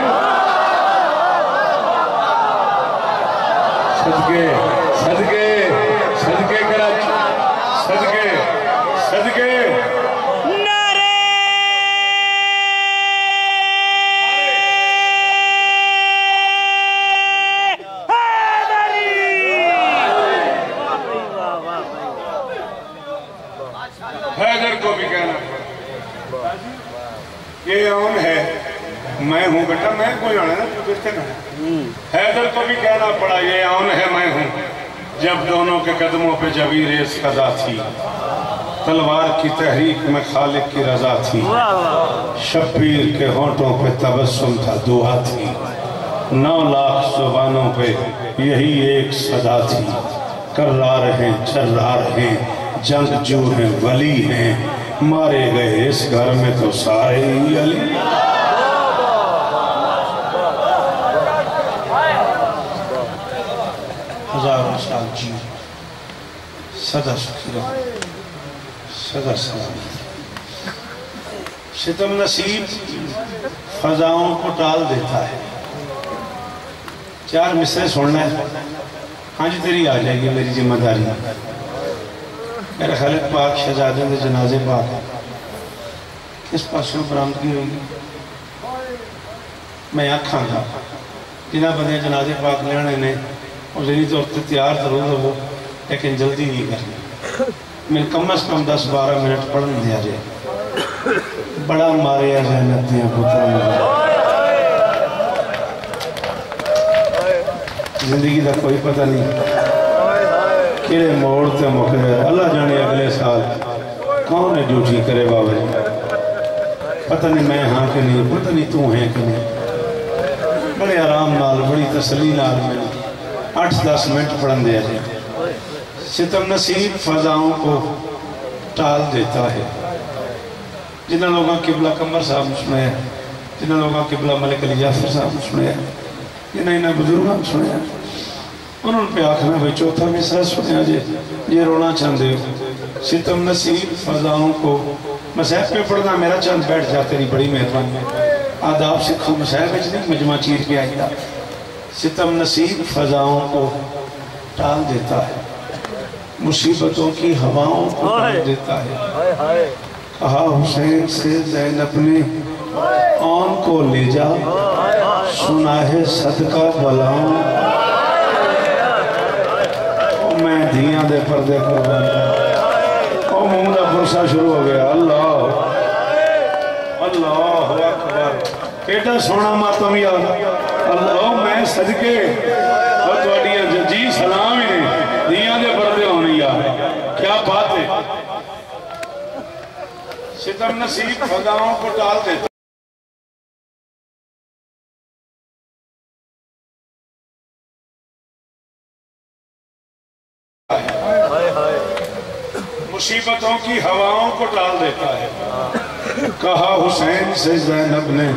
सदके सदके सदके कराची सदके सदके हैदर को भी कहना पड़ा ये कौन है मैं हूँ बेटा मैं कोई आना ना तू देखते ना हैदर को भी कहना पड़ा ये कौन है मैं हूँ। जब दोनों के कदमों पे जबी रेस कदा थी तलवार की तहरीक में खालिक की रजा थी। शब्बीर के होंठों पे तबस्सुम था दुआ थी। नौ लाख जुबानों पे यही एक सदा थी। कर्रार हैं चर्रार हैं जंगजू हैं वली हैं। मारे गए इस घर में तो सारे ही अली। हज़ारों साल जी सदा सुखी रहो सदा सलामत सितम नसीब फजाओं को टाल देता है चार मिसरे सुनना है हाँ जी तेरी आ जाएगी मेरी ज़िम्मेदारी मेरे खालिद पाक शहजादे के जनाजे पाक किस पासों बरामदगी होगी मैं आखांगा जिन्हें बंदे जनाजे पाक लेने ने और जनी तौर पर तैयार ज़रूर रहो, लेकिन जल्दी नहीं करनी। मैं कम अज कम दस बारह मिनट पढ़न दिया जाए। बड़ा मारे पुत्र ज़िंदगी का कोई पता नहीं कि मोड़ ते मुकरे अल्लाह जाने अगले साल कौन है ड्यूटी करे बाबा जी? पता नहीं मैं हाँ कि नहीं, पता नहीं तू है कि नहीं। बड़े आराम नाल, बड़ी तसली नाल मैंने अठ दस मिनट पढ़न दिया जाए सितम नसीब फजाओं को टाल देता है। जिन्होंने लोगों किबला कमर साहब सुनाया जिन्होंने लोगों किबला मलिक अली जाफ़र साहब सुनाया जिन्हें इन्हें बुज़ुर्गों ने सुनाया उन्होंने पे आखना भाई, चौथा मिसरा सुनया जे, ये रोना चाहते हो। सितम नसीब फजाओं को मसहब पे पढ़ना, मेरा चंद बैठ जा, तेरी बड़ी मेहरबानी। आदाब सिखो मसहब नहीं मजमा चीर के आई सितम नसीब फजाओं को टाल देता है। मुसीबतों की हवाओं को टाल देता है। कहा हुसैन से जैनब ने औन को ले जा? सुना है सदका बलाओं मैं धियाँ दे पर्दे मुँह का पुरसा शुरू हो गया। अल्लाह अल्लाह अकबर। एडा सोना मातम यार? अल्लाह मैं सदके और ਤੁਹਾਡੀਆਂ ਜੀ ਸਲਾਮ ਹੀ ਨੇ ਦੀਆਂ ਦੇ ਪਰਦੇ ਹੋਣੇ यार क्या बात है सितम नसीब फदाओं को टाल देता मुसीबतों की हवाओं को टाल देता है कहा हुसैन से जैनब ने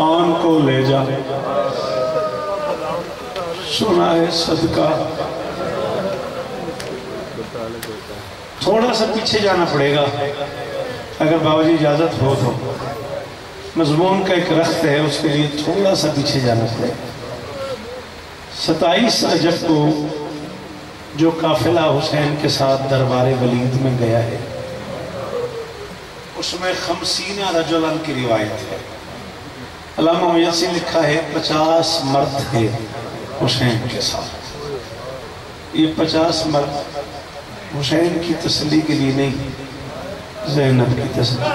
आन को ले जा सुना है सदका। थोड़ा सा पीछे जाना पड़ेगा। अगर बाबा जी इजाज़त हो तो। मजमून का एक रख्त है, उसके लिए थोड़ा सा पीछे जाना पड़ेगा सताईस रजब को जो काफिला हुसैन के साथ दरबार वलीद में गया है, उसमें खमसीना रजुलन की रिवायत है। अलामा लिखा है, पचास मर्द थे हुसैन के साथ। ये पचास मर्द हुसैन की तसली के लिए नहीं, जैनब की तसली।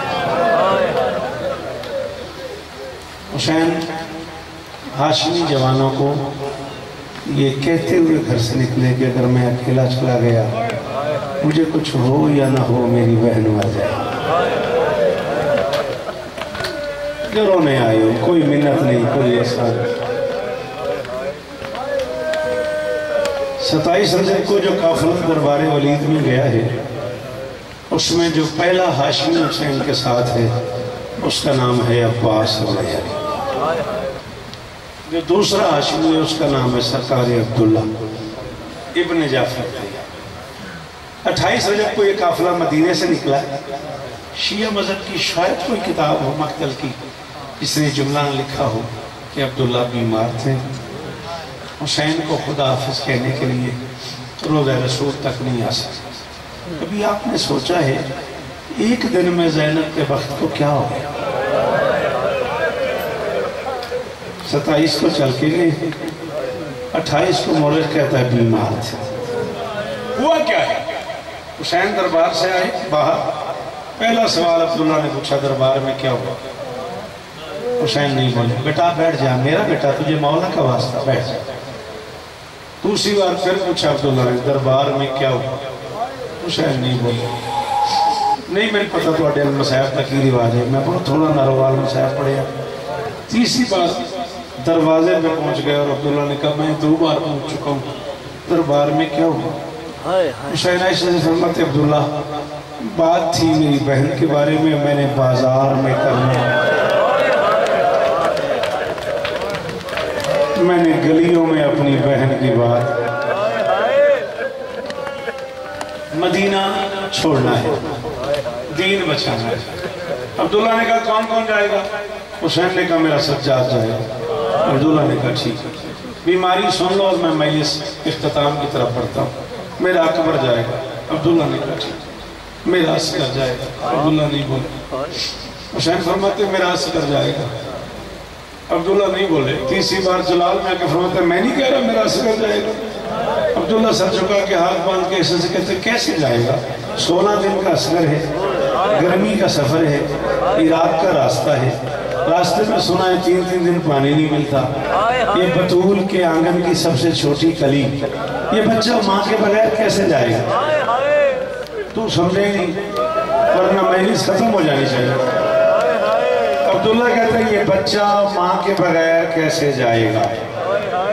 हुसैन हाशमी जवानों को ये कहते हुए घर से निकले कि अगर मैं अकेला चला गया, मुझे कुछ हो या ना हो, मेरी बहन मर जाए। जो रोने आए हो कोई मिन्नत नहीं, कोई ऐसा सताईस रजब को जो काफिला दरबार वलीद में गया है, उसमें जो पहला हाशमी हुसैन के साथ है, उसका नाम है अब्बास जो दूसरा हाशमी है, उसका नाम है सरकार अब्दुल्ला इब्न जाफ़र। अट्ठाईस रजब को ये काफिला मदीने से निकला। शिया मज़हब की शायद कोई किताब हो, मकतल की जिसने जुमला लिखा हो कि अब्दुल्ला बीमार थे। हुसैन को खुदा हाफिज कहने के लिए रोज़ रसूल तक नहीं आ सकते। कभी आपने सोचा है, एक दिन में जैनब के वक्त को क्या हो गया? सताईस को चल के गए, अट्ठाईस को मौलद कहता है, बीमार थे। हुआ क्या है? हुसैन दरबार से आए, बाहर। पहला सवाल अब्दुल्ला ने पूछा, दरबार में क्या हुआ? हुसैन नहीं बोले, बेटा बैठ जा, मेरा बेटा तुझे मौला का वास्ता, बैठ जा। दूसरी बार फिर पूछा अब्दुल्ला ने दरबार में क्या हुआ? हुसैन नहीं बोले। नहीं मैंने पता थोड़े मसाहब का की रिवाज है? मैं बहुत थोड़ा नारोवाल मसाहब पढ़िया तीसरी बार दरवाजे में पहुँच गए और अब्दुल्ला ने कहा मैं दो बार पहुँच चुका हूँ। दरबार में क्या हुआ? हुसैन फरमाते अब्दुल्ला। बात थी मेरी बहन के बारे में मैंने बाज़ार में करना मैंने गलियों में अपनी बहन की बात मदीना छोड़ना है, दीन बचाना है। अब्दुल्ला ने कहा, कौन कौन जाएगा? हुसैन ने कहा, मेरा सज्जाद जाएगा। अब्दुल्ला ने कहा, ठीक है। बीमारी सुन लो और मैं मजलिस इख्ताम की तरफ़ बढ़ता हूँ। मेरा अकबर जाएगा। अब्दुल्ला ने कहा, ठीक मेरा असकर जाएगा। अब्दुल्ला नहीं बोले। हुसैन फरमाते, मेरा असकर जाएगा। अब्दुल्ला नहीं बोले। तीसरी बार जलाल में आके फरमाते मैं नहीं कह रहा, मेरा असकर जाएगा। अब्दुल्ला सर झुका के हाथ बाँध के ऐसे कहते कैसे जाएगा? सोलह दिन का असर है, गर्मी का सफ़र है इराक का रास्ता है। रास्ते में सुना है तीन तीन दिन पानी नहीं मिलता। ये बतूल के आँगन की सबसे छोटी कली। ये बच्चा माँ के बगैर कैसे जाएगा? तू समझे नहीं, वरना मजलिस खत्म हो जानी चाहिए। अब्दुल्ला कहते हैं, ये बच्चा माँ के बगैर कैसे जाएगा?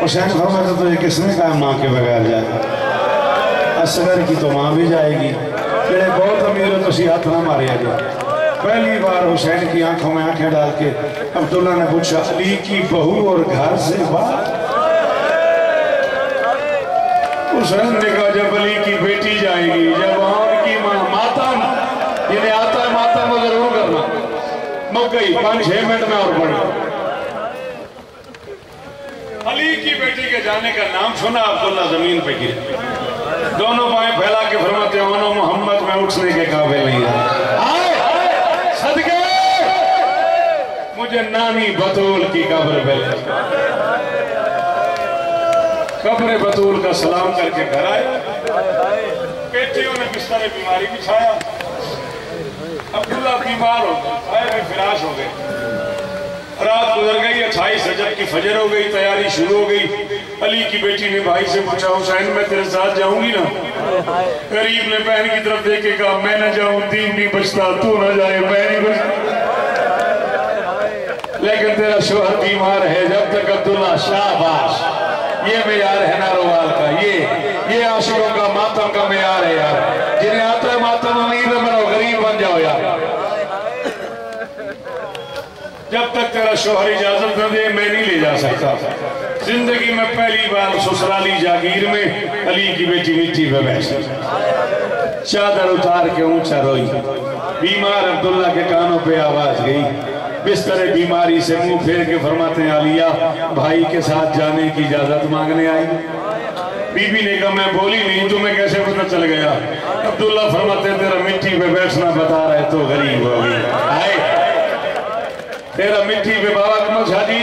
हुसैन फरमाता तुझे किसने कहा माँ के बगैर जाएगा? असगर की तो माँ भी जाएगी। तेरे बहुत अमीर हो तुम हाथ ना मारे अगे पहली बार हुसैन की आँखों में आँखें डाल के अब्दुल्ला ने पूछा, अली की बहू और घर से बाहर? हुसैन ने कहा, जब अली की बेटी जाएगी, जब वहाँ की माँ, माता जिन्हें आता है माता में ज़रूर करना। मुक गई। पाँच छह मिनट में और पड़ी अली की बेटी के जाने का नाम सुना अब्दुल्ला ज़मीन पे गिरे। दोनों बाएँ फैला के फरमाते हो मोहम्मद में उठने के काबिल नहीं रहा सदके। मुझे नानी बतूल की कब्र पे कब्र बतूल का सलाम करके घर आए। बेटियों ने बिस्तर बीमारी बिछाया। अब्दुल्ला बीमार हो पैर में फिराश हो गए रात गुजर गई, अट्ठाईस रजब की फजर हो गई, तैयारी शुरू हो गई। अली की बेटी ने भाई से पूछा, हुसैन, मैं तेरे साथ जाऊँगी ना? गरीब ने बहन की तरफ़ देख, कहा, मैं ना जाऊँ, दीन नहीं बचता, तू ना जाए, मैं नहीं बचता लेकिन तेरा शोहर बीमार है, जब तक अब्दुल्ला शाहबाश ये मैार है नारोवाल का, ये ये आशिकों का, मातम का मैार है यार। जिन्हें आता है मातम अमीर न बनो गरीब बन जाओ यार जब तक तेरा शोहर इजाज़त न दे, मैं नहीं ले जा सकता। ज़िंदगी में पहली बार ससुराली जागीर में अली की बेटी मिट्टी पे बैठी। चादर उतार के ऊँचा रोई। बीमार अब्दुल्ला के कानों पे आवाज़ गई। बिस्तर बीमारी से मुँह फेर के फरमाते हैं आलिया, भाई के साथ जाने की इजाज़त मांगने आई? बीबी ने कहा, मैं बोली नहीं, तुम्हें कैसे पता चल गया? अब्दुल्ला फरमाते, तेरा मिट्टी पे बैठना बता रहे तो गरीब हो गई। आए तेरा मिट्टी पे बाबा कमल जी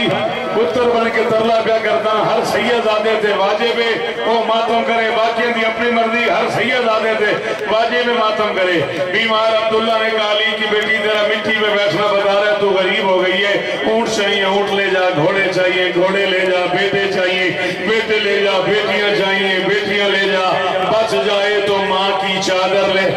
पुत्र बन के तरला प्या करता, हर सैयद आदे वाजे पे। ओ मातम करे बाकी दी अपनी मर्ज़ी, हर सैयद आदे वाजे में मातम करे। बीमार अब्दुल्ला ने कहा की बेटी, तेरा मिट्टी पे बैठना बता रहा है, तू गरीब हो गई है। ऊँट चाहिए, ऊँट ले जा, घोड़े चाहिए, घोड़े ले जा, बेटे चाहिए, बेटे ले जा, बेटियाँ चाहिए, बेटियाँ ले जा। बच जाए तो माँ की चादर ले,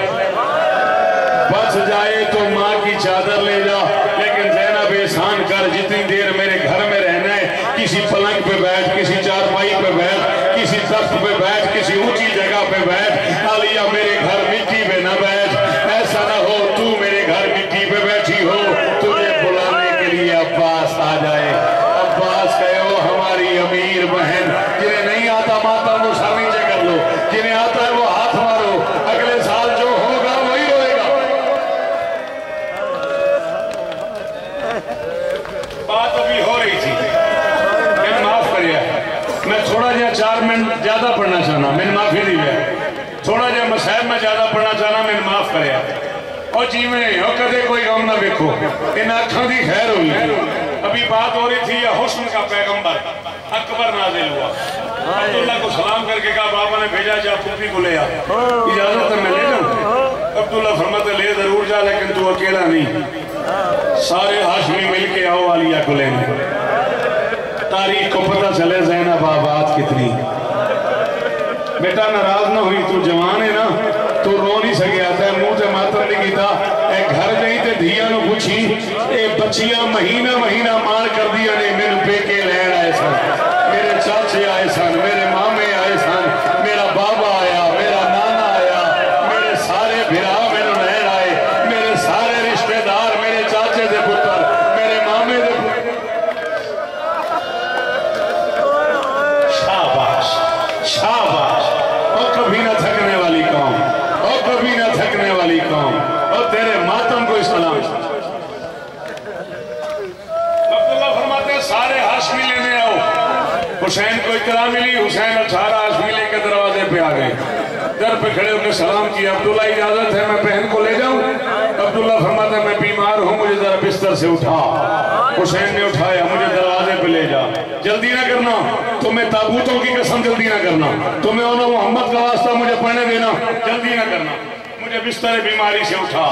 बच जाए तो माँ की चादर ले जा लेकिन जैनब एहसान कर जितनी देर मेरे घर में रहना है। किसी पलंग पे बैठ, किसी चारपाई पे बैठ, किसी तख्त पे बैठ, किसी ऊँची जगह पे बैठ। अलिया मेरे घर मिट्टी पे न बैठ ऐसा ना हो तू मेरे घर मिट्टी पे बैठी हो तुझे बुलाने के लिए अब्बास आ जाए अब्बास कहे वो हमारी अमीर बहन जिन्हें नहीं आता माता वो सर नीचे कर लो जिन्हें आता है वो हाथ मारो अगले साल जो होगा वही होएगा बात अभी हो रही थी मैंने माफ़ करिए मैं थोड़ा जहा चार मिनट ज़्यादा पढ़ना चाहना मैंने माफ़ी दी है थोड़ा जहा मसाहब में ज़्यादा पढ़ना चाहना मैंने माफ़ करिए हो कदे कोई गम ना देखो इन खैर हुई अभी बात हो रही थी या हुस्न का पैगंबर, अकबर नाजिल हुआ। अब्दुल्ला को सलाम करके कहा, बाबा ने भेजा, जा को ले आ। इजाज़त अब्दुल्ला फरमाते, ले ज़रूर जा, लेकिन तू अकेला नहीं। सारे हाशमी मिल के आओ, आलिया को लेने। तारीख को पता चले, जैनब आबाद कितनी। बेटा, नाराज़ ना हुई, तू जवान है ना? तू रो नहीं सकिया ते मुँह से मात्र नहीं ए घर गई ते धिया पूछी ए बच्चियाँ महीना महीना मार कर दिया ने मेरे पेके लैन आए सन, मेरे चाचे आए सन, मेरे मामे आए सन मेरा बाबा आया मेरा नाना आया मेरे सारे भिरा मेनू लैन आए मेरे सारे रिश्तेदार मेरे चाचे दे पुत्र मेरे मामे दे पुत्र शाबाश शाबाश और कभी ना थकने वाली कौम और कभी ना थकने वाली कौम और तेरे मातम को सलाम अब्दुल्ला फरमाते हैं, सारे हाशमी लेने आओ हुसैन को इतला मिली हुसैन अठारह हाशमी लेकर दरवाजे पे आ गए। दर पे खड़े होकर सलाम किया, अब्दुल्ला इजाज़त है, मैं बहन को ले जाऊँ। अब्दुल्ला फरमाता मैं बीमार हूँ, मुझे जरा बिस्तर से उठा। हुसैन ने उठाया, मुझे दरवाजे पे ले जा। जल्दी ना करना। तुम्हें ताबूतों की कसम जल्दी ना करना। तुम्हें ओना मोहम्मद का वास्ता मुझे पढ़ने देना। जल्दी ना करना। मुझे बिस्तर बीमारी से उठा।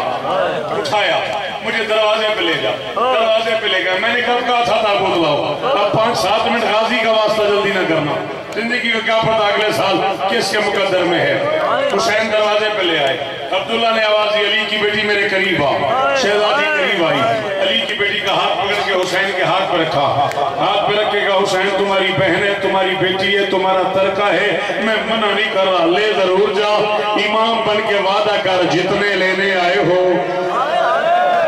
उठाया। मुझे दरवाजे पे ले जा। दरवाजे पे ले गया। मैंने कब कहा था ताबूत लाओ? अब पाँच, सात मिनट गाजी का वास्ता जल्दी ना करना। ज़िंदगी का क्या पता अगले साल किसके मुकदर में है। हुसैन दरवाजे पे ले आए। अब्दुल्ला ने आवाज़ दी, अली की बेटी मेरे करीब आ। शहजादी करीब आई। अली की बेटी का हाथ पकड़ के हुसैन के हाथ पे रखा। हाथ पे रख के हुसैन, तुम्हारी बहन है, तुम्हारी बेटी है, तुम्हारा तरका है। मैं मना नहीं कर रहा। ले ज़रूर जाओ इमाम बन के वादा कर, जितने लेने आए हो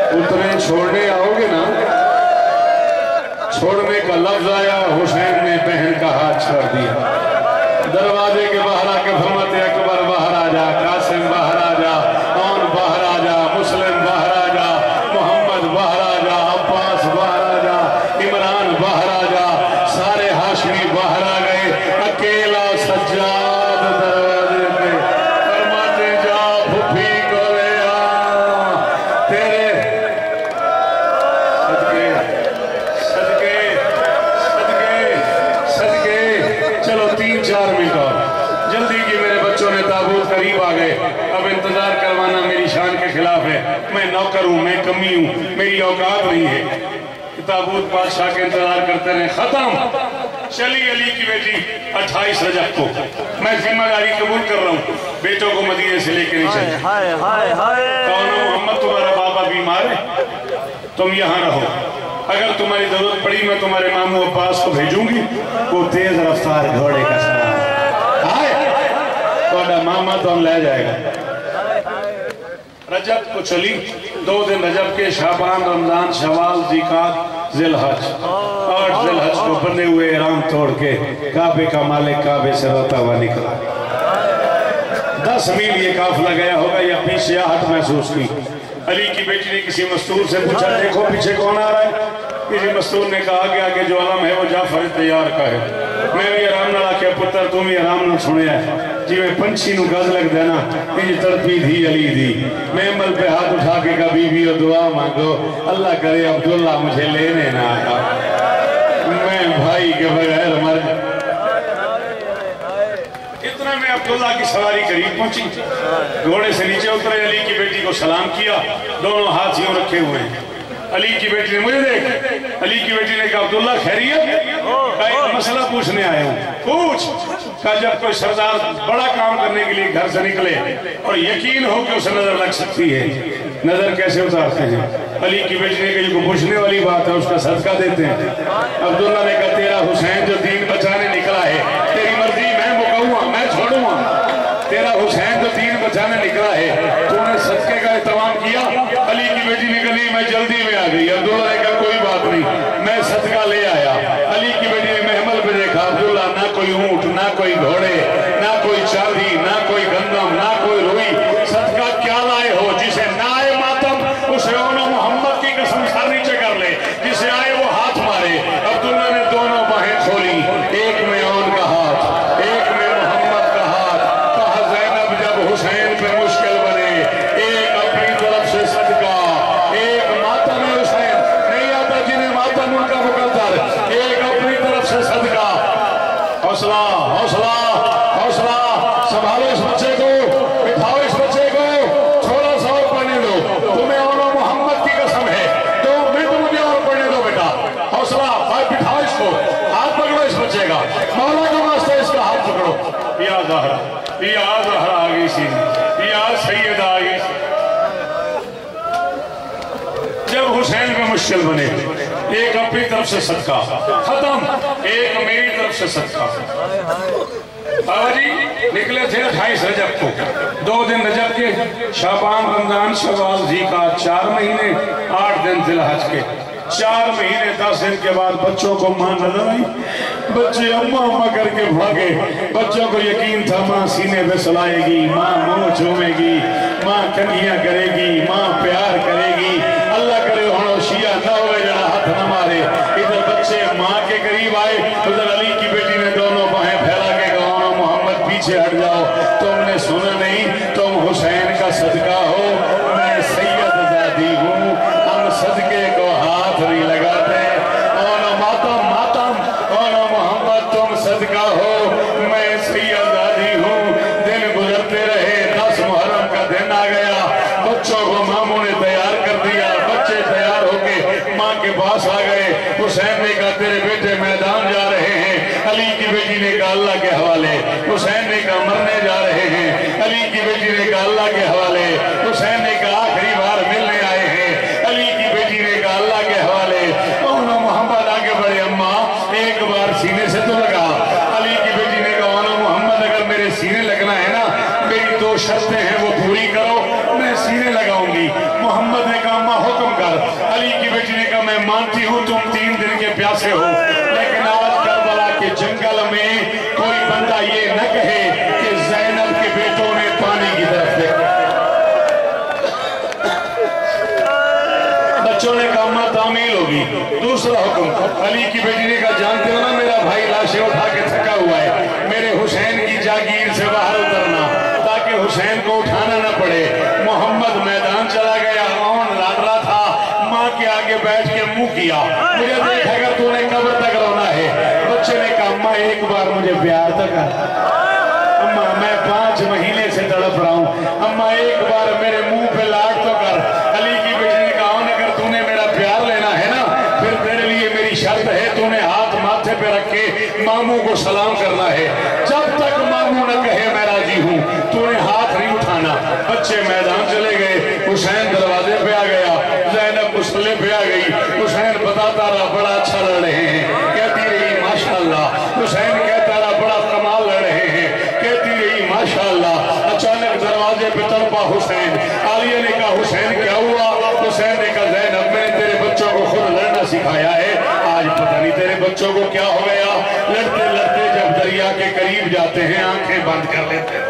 उतने छोड़ने आओगे ना? छोड़ने का लफ्ज आया, हुसैन ने बहन का हाथ छोड़ दिया। दरवाजे के बाहर आके फरमाते बादशाह के इंतज़ार करते रहे। खत्म। चली अली की बेटी 28 रजब को। मैं ज़िम्मेदारी कबूल कर रहा हूँ। बेटों को मदीने से लेकर नहीं चले हाय हाय हाय। मोहम्मद? तुम्हारा बाबा बीमार है। तुम यहाँ रहो। अगर तुम्हारी ज़रूरत पड़ी मैं तुम्हारे मामू अब्बास को भेजूँगी। वो तेज रफ्तार घोड़े का सवार। मामा तो हम ले जाएगा। रजब को चली। दो दिन रजब के शाबान रमज़ान शवाल जिकात। जिलहज। आठ जिलहज को बने हुए राम तोड़ के काबे का मालिक काबे से रोता हुआ निकला। दस मील ये काफला गया होगा, या पीछे आहट महसूस की। अली की बेटी ने किसी मस्तूर से पूछा, देखो पीछे कौन आ रहा है? किसी मस्तूर ने कहा कि आगे जो आलम है, वो जाफ़र तैयार का है। मैं भी आराम ना आख्या पुत्र, तुम भी आराम ना सुनिया जिਵੇਂ पंछी नु गज लगदा ना, इंज तड़पी थी अली दी। मैं मल पे हाथ उठा के कहा, बीबी और दुआ मांगो। अल्लाह करे, अब्दुल्ला मुझे लेने ना आया मैं भाई के बगैर मर अब्दुल्ला की सवारी करीब पहुँची। घोड़े से नीचे उतरे, अली की बेटी को सलाम किया। दोनों हाथ यूँ रखे हुए हैं। अली की बेटी ने मुझे देख। अली की बेटी ने कहा अब्दुल्ला खैरियत? मसला पूछने आया हूँ। पूछ। कहा जब कोई सरदार बड़ा काम करने के लिए घर से निकले और यकीन हो कि उसे नज़र लग सकती है नज़र कैसे उतारते हैं? अली की बेटी ने कही पूछने वाली बात है उसका सदका देते हैं। अब्दुल्ला ने कहा तेरा हुसैन जो दीन बचाने निकला है तेरी मर्ज़ी मैं मुकाऊँगा मैं छोड़ूँगा। तेरा हुसैन जो दीन बचाने निकला है तूने सदके का इस्तेमाल किया अली की बेटी ने कहा मैं जल्दी में आ गई। अब्दुल्ला ने कहा, कोई बात नहीं, मैं सदका ले आया। अली की बेटी ने महमल पे देखा, अब्दुल्ला, ना कोई ऊँट, ना कोई घोड़े, ना कोई चांदी, ना कोई गंदम ना कोई रुई सदका क्या लाए हो जिसे ना आए मातम उसे ओनो मोहम्मद की कसम सर नीचे कर ले जिसे आए वो हाथ मारे अब्दुल्ला ने दोनों बाहें खोली एक में ओन का हाथ एक में मोहम्मद का हाथ कहा जैनब जब हुसैन पे मुश्किल बने एक अपनी तरफ़ से सदका एक मातम हुसैन नहीं आता जिन्हें मातम उनका मुकद्दर एक अपनी तरफ़ से सदका हौसला हौसला हौसला संभालो इस बच्चे को बिठाओ इस बच्चे को थोड़ा सा और पढ़ने दो तुम्हें और मोहम्मद की कसम है दो मिनट मुझे और पढ़ने दो बेटा हौसला भाई बिठाओ इसको हाथ पकड़ो इस बच्चे का मौला का वास्ते इसका हाथ पकड़ो या जहरा या जहरा आ गई सी या सैयद आ गई सी। जब हुसैन में मुश्किल बने एक अपनी से सदका खत्म। एक मेरी तरफ़ से सदका बाबा जी निकले थे अट्ठाईस रजब को। दो दिन रजब के शाबान रमज़ान शवाल जी का चार महीने, आठ दिन दिलहज के। चार महीने, दस दिन के बाद बच्चों को माँ नज़र आई। बच्चे अम्मा अम्मा करके भागे। बच्चों को यकीन था माँ सीने पे सलाएगी, माँ मुँह चूमेगी माँ कंघियाँ करेगी, माँ प्यार करेगी। अल्लाह करे हणो शिया न जरा हाथ न मारे इधर बच्चे माँ के करीब आए, उधर अली की बेटी ने दोनों बाहें फैला के कहा मोहम्मद, पीछे हट जाओ। तुमने सुना नहीं, तुम हुसैन का सदका हो। मैं सैयद जादी हूँ। हम सदके को हाथ नहीं लगाते। मातम मातम मोहम्मद, तुम सदका हो। मैं सैयद जादी हूँ। दिन गुजरते रहे, दस मुहर्रम का दिन आ गया। बच्चों को मामू ने तैयार कर दिया बच्चे तैयार होके माँ के पास आ गए हुसैन ने कहा तेरे बेटे मैदान जा रहे हैं। अली की बेटी ने कहा, अल्लाह के हवाले। हुसैन ने कहा मरने जा रहे हैं। अली की बेटी ने कहा, अल्लाह के हवाले हुसैन ने कहा आखिरी बार मिलने आए हैं अली की बेटी ने कहा अल्लाह के हवाले ओनो मोहम्मद आगे बढ़े अम्मा एक बार सीने से तो लगा अली की बेटी ने कहा ओनो मोहम्मद अगर मेरे सीने लगना है ना मेरी दो शर्तें हैं वो पूरी करो मैं सीने लगाऊँगी मोहम्मद ने कहा अम्मा हुक्म कर अली की बेटी ने कहा मैं मानती हूँ तुम तीन के हो। लेकिन आज करबला के जंगल में कोई बंदा ये न कहे कि जैनब के बेटों ने पानी की तरफ़ देखा। बच्चों ने कहा अम्मा तामील होगी। दूसरा हुक्म, अली की बेटी ने कहा, जानते हो ना, मेरा भाई लाशें उठा के थका हुआ है। मेरे हुसैन की जागीर से बाहर उतरना, ताकि हुसैन को उठाना न पड़े। मोहम्मद मैदान चला गया कौन लड़ रहा था। माँ के आगे बैठ के मुँह किया। मुझे देख अगर तूने कब्र तक रोना है बच्चे ने कहा अम्मा एक बार मुझे प्यार तक अम्मा, मैं पाँच महीने से तड़प रहा हूँ। अम्मा, एक बार मेरे मुँह पे लाट तो कर। अली की बेटी ने कहा अगर तूने मेरा प्यार लेना है ना? फिर तेरे लिए मेरी शर्त है, तूने हाथ माथे पे रख। के मामू को सलाम करना है। जब तक मामू न राज़ी हूँ। तूने हाथ नहीं उठाना। बच्चे मैदान चले गए। हुसैन दरवाजे पे आ गया। जैनब मुसल्ले पे आ गई। हुसैन बताता रहा, बड़ा अच्छा लड़ रहे हैं। कहती रही, माशाल्लाह। हुसैन कहता रहा, बड़ा कमाल लड़ रहे हैं। कहती रही, माशाल्लाह। अचानक दरवाजे पे तड़पा हुसैन। आलिया ने कहा, हुसैन, क्या हुआ? हुसैन ने कहा, जैनब, मैंने तेरे बच्चों को खुद लड़ना सिखाया है। आज पता नहीं तेरे बच्चों को क्या हो गया। लड़ते लड़ते जब दरिया के करीब जाते हैं, आँखें बंद कर लेते हैं।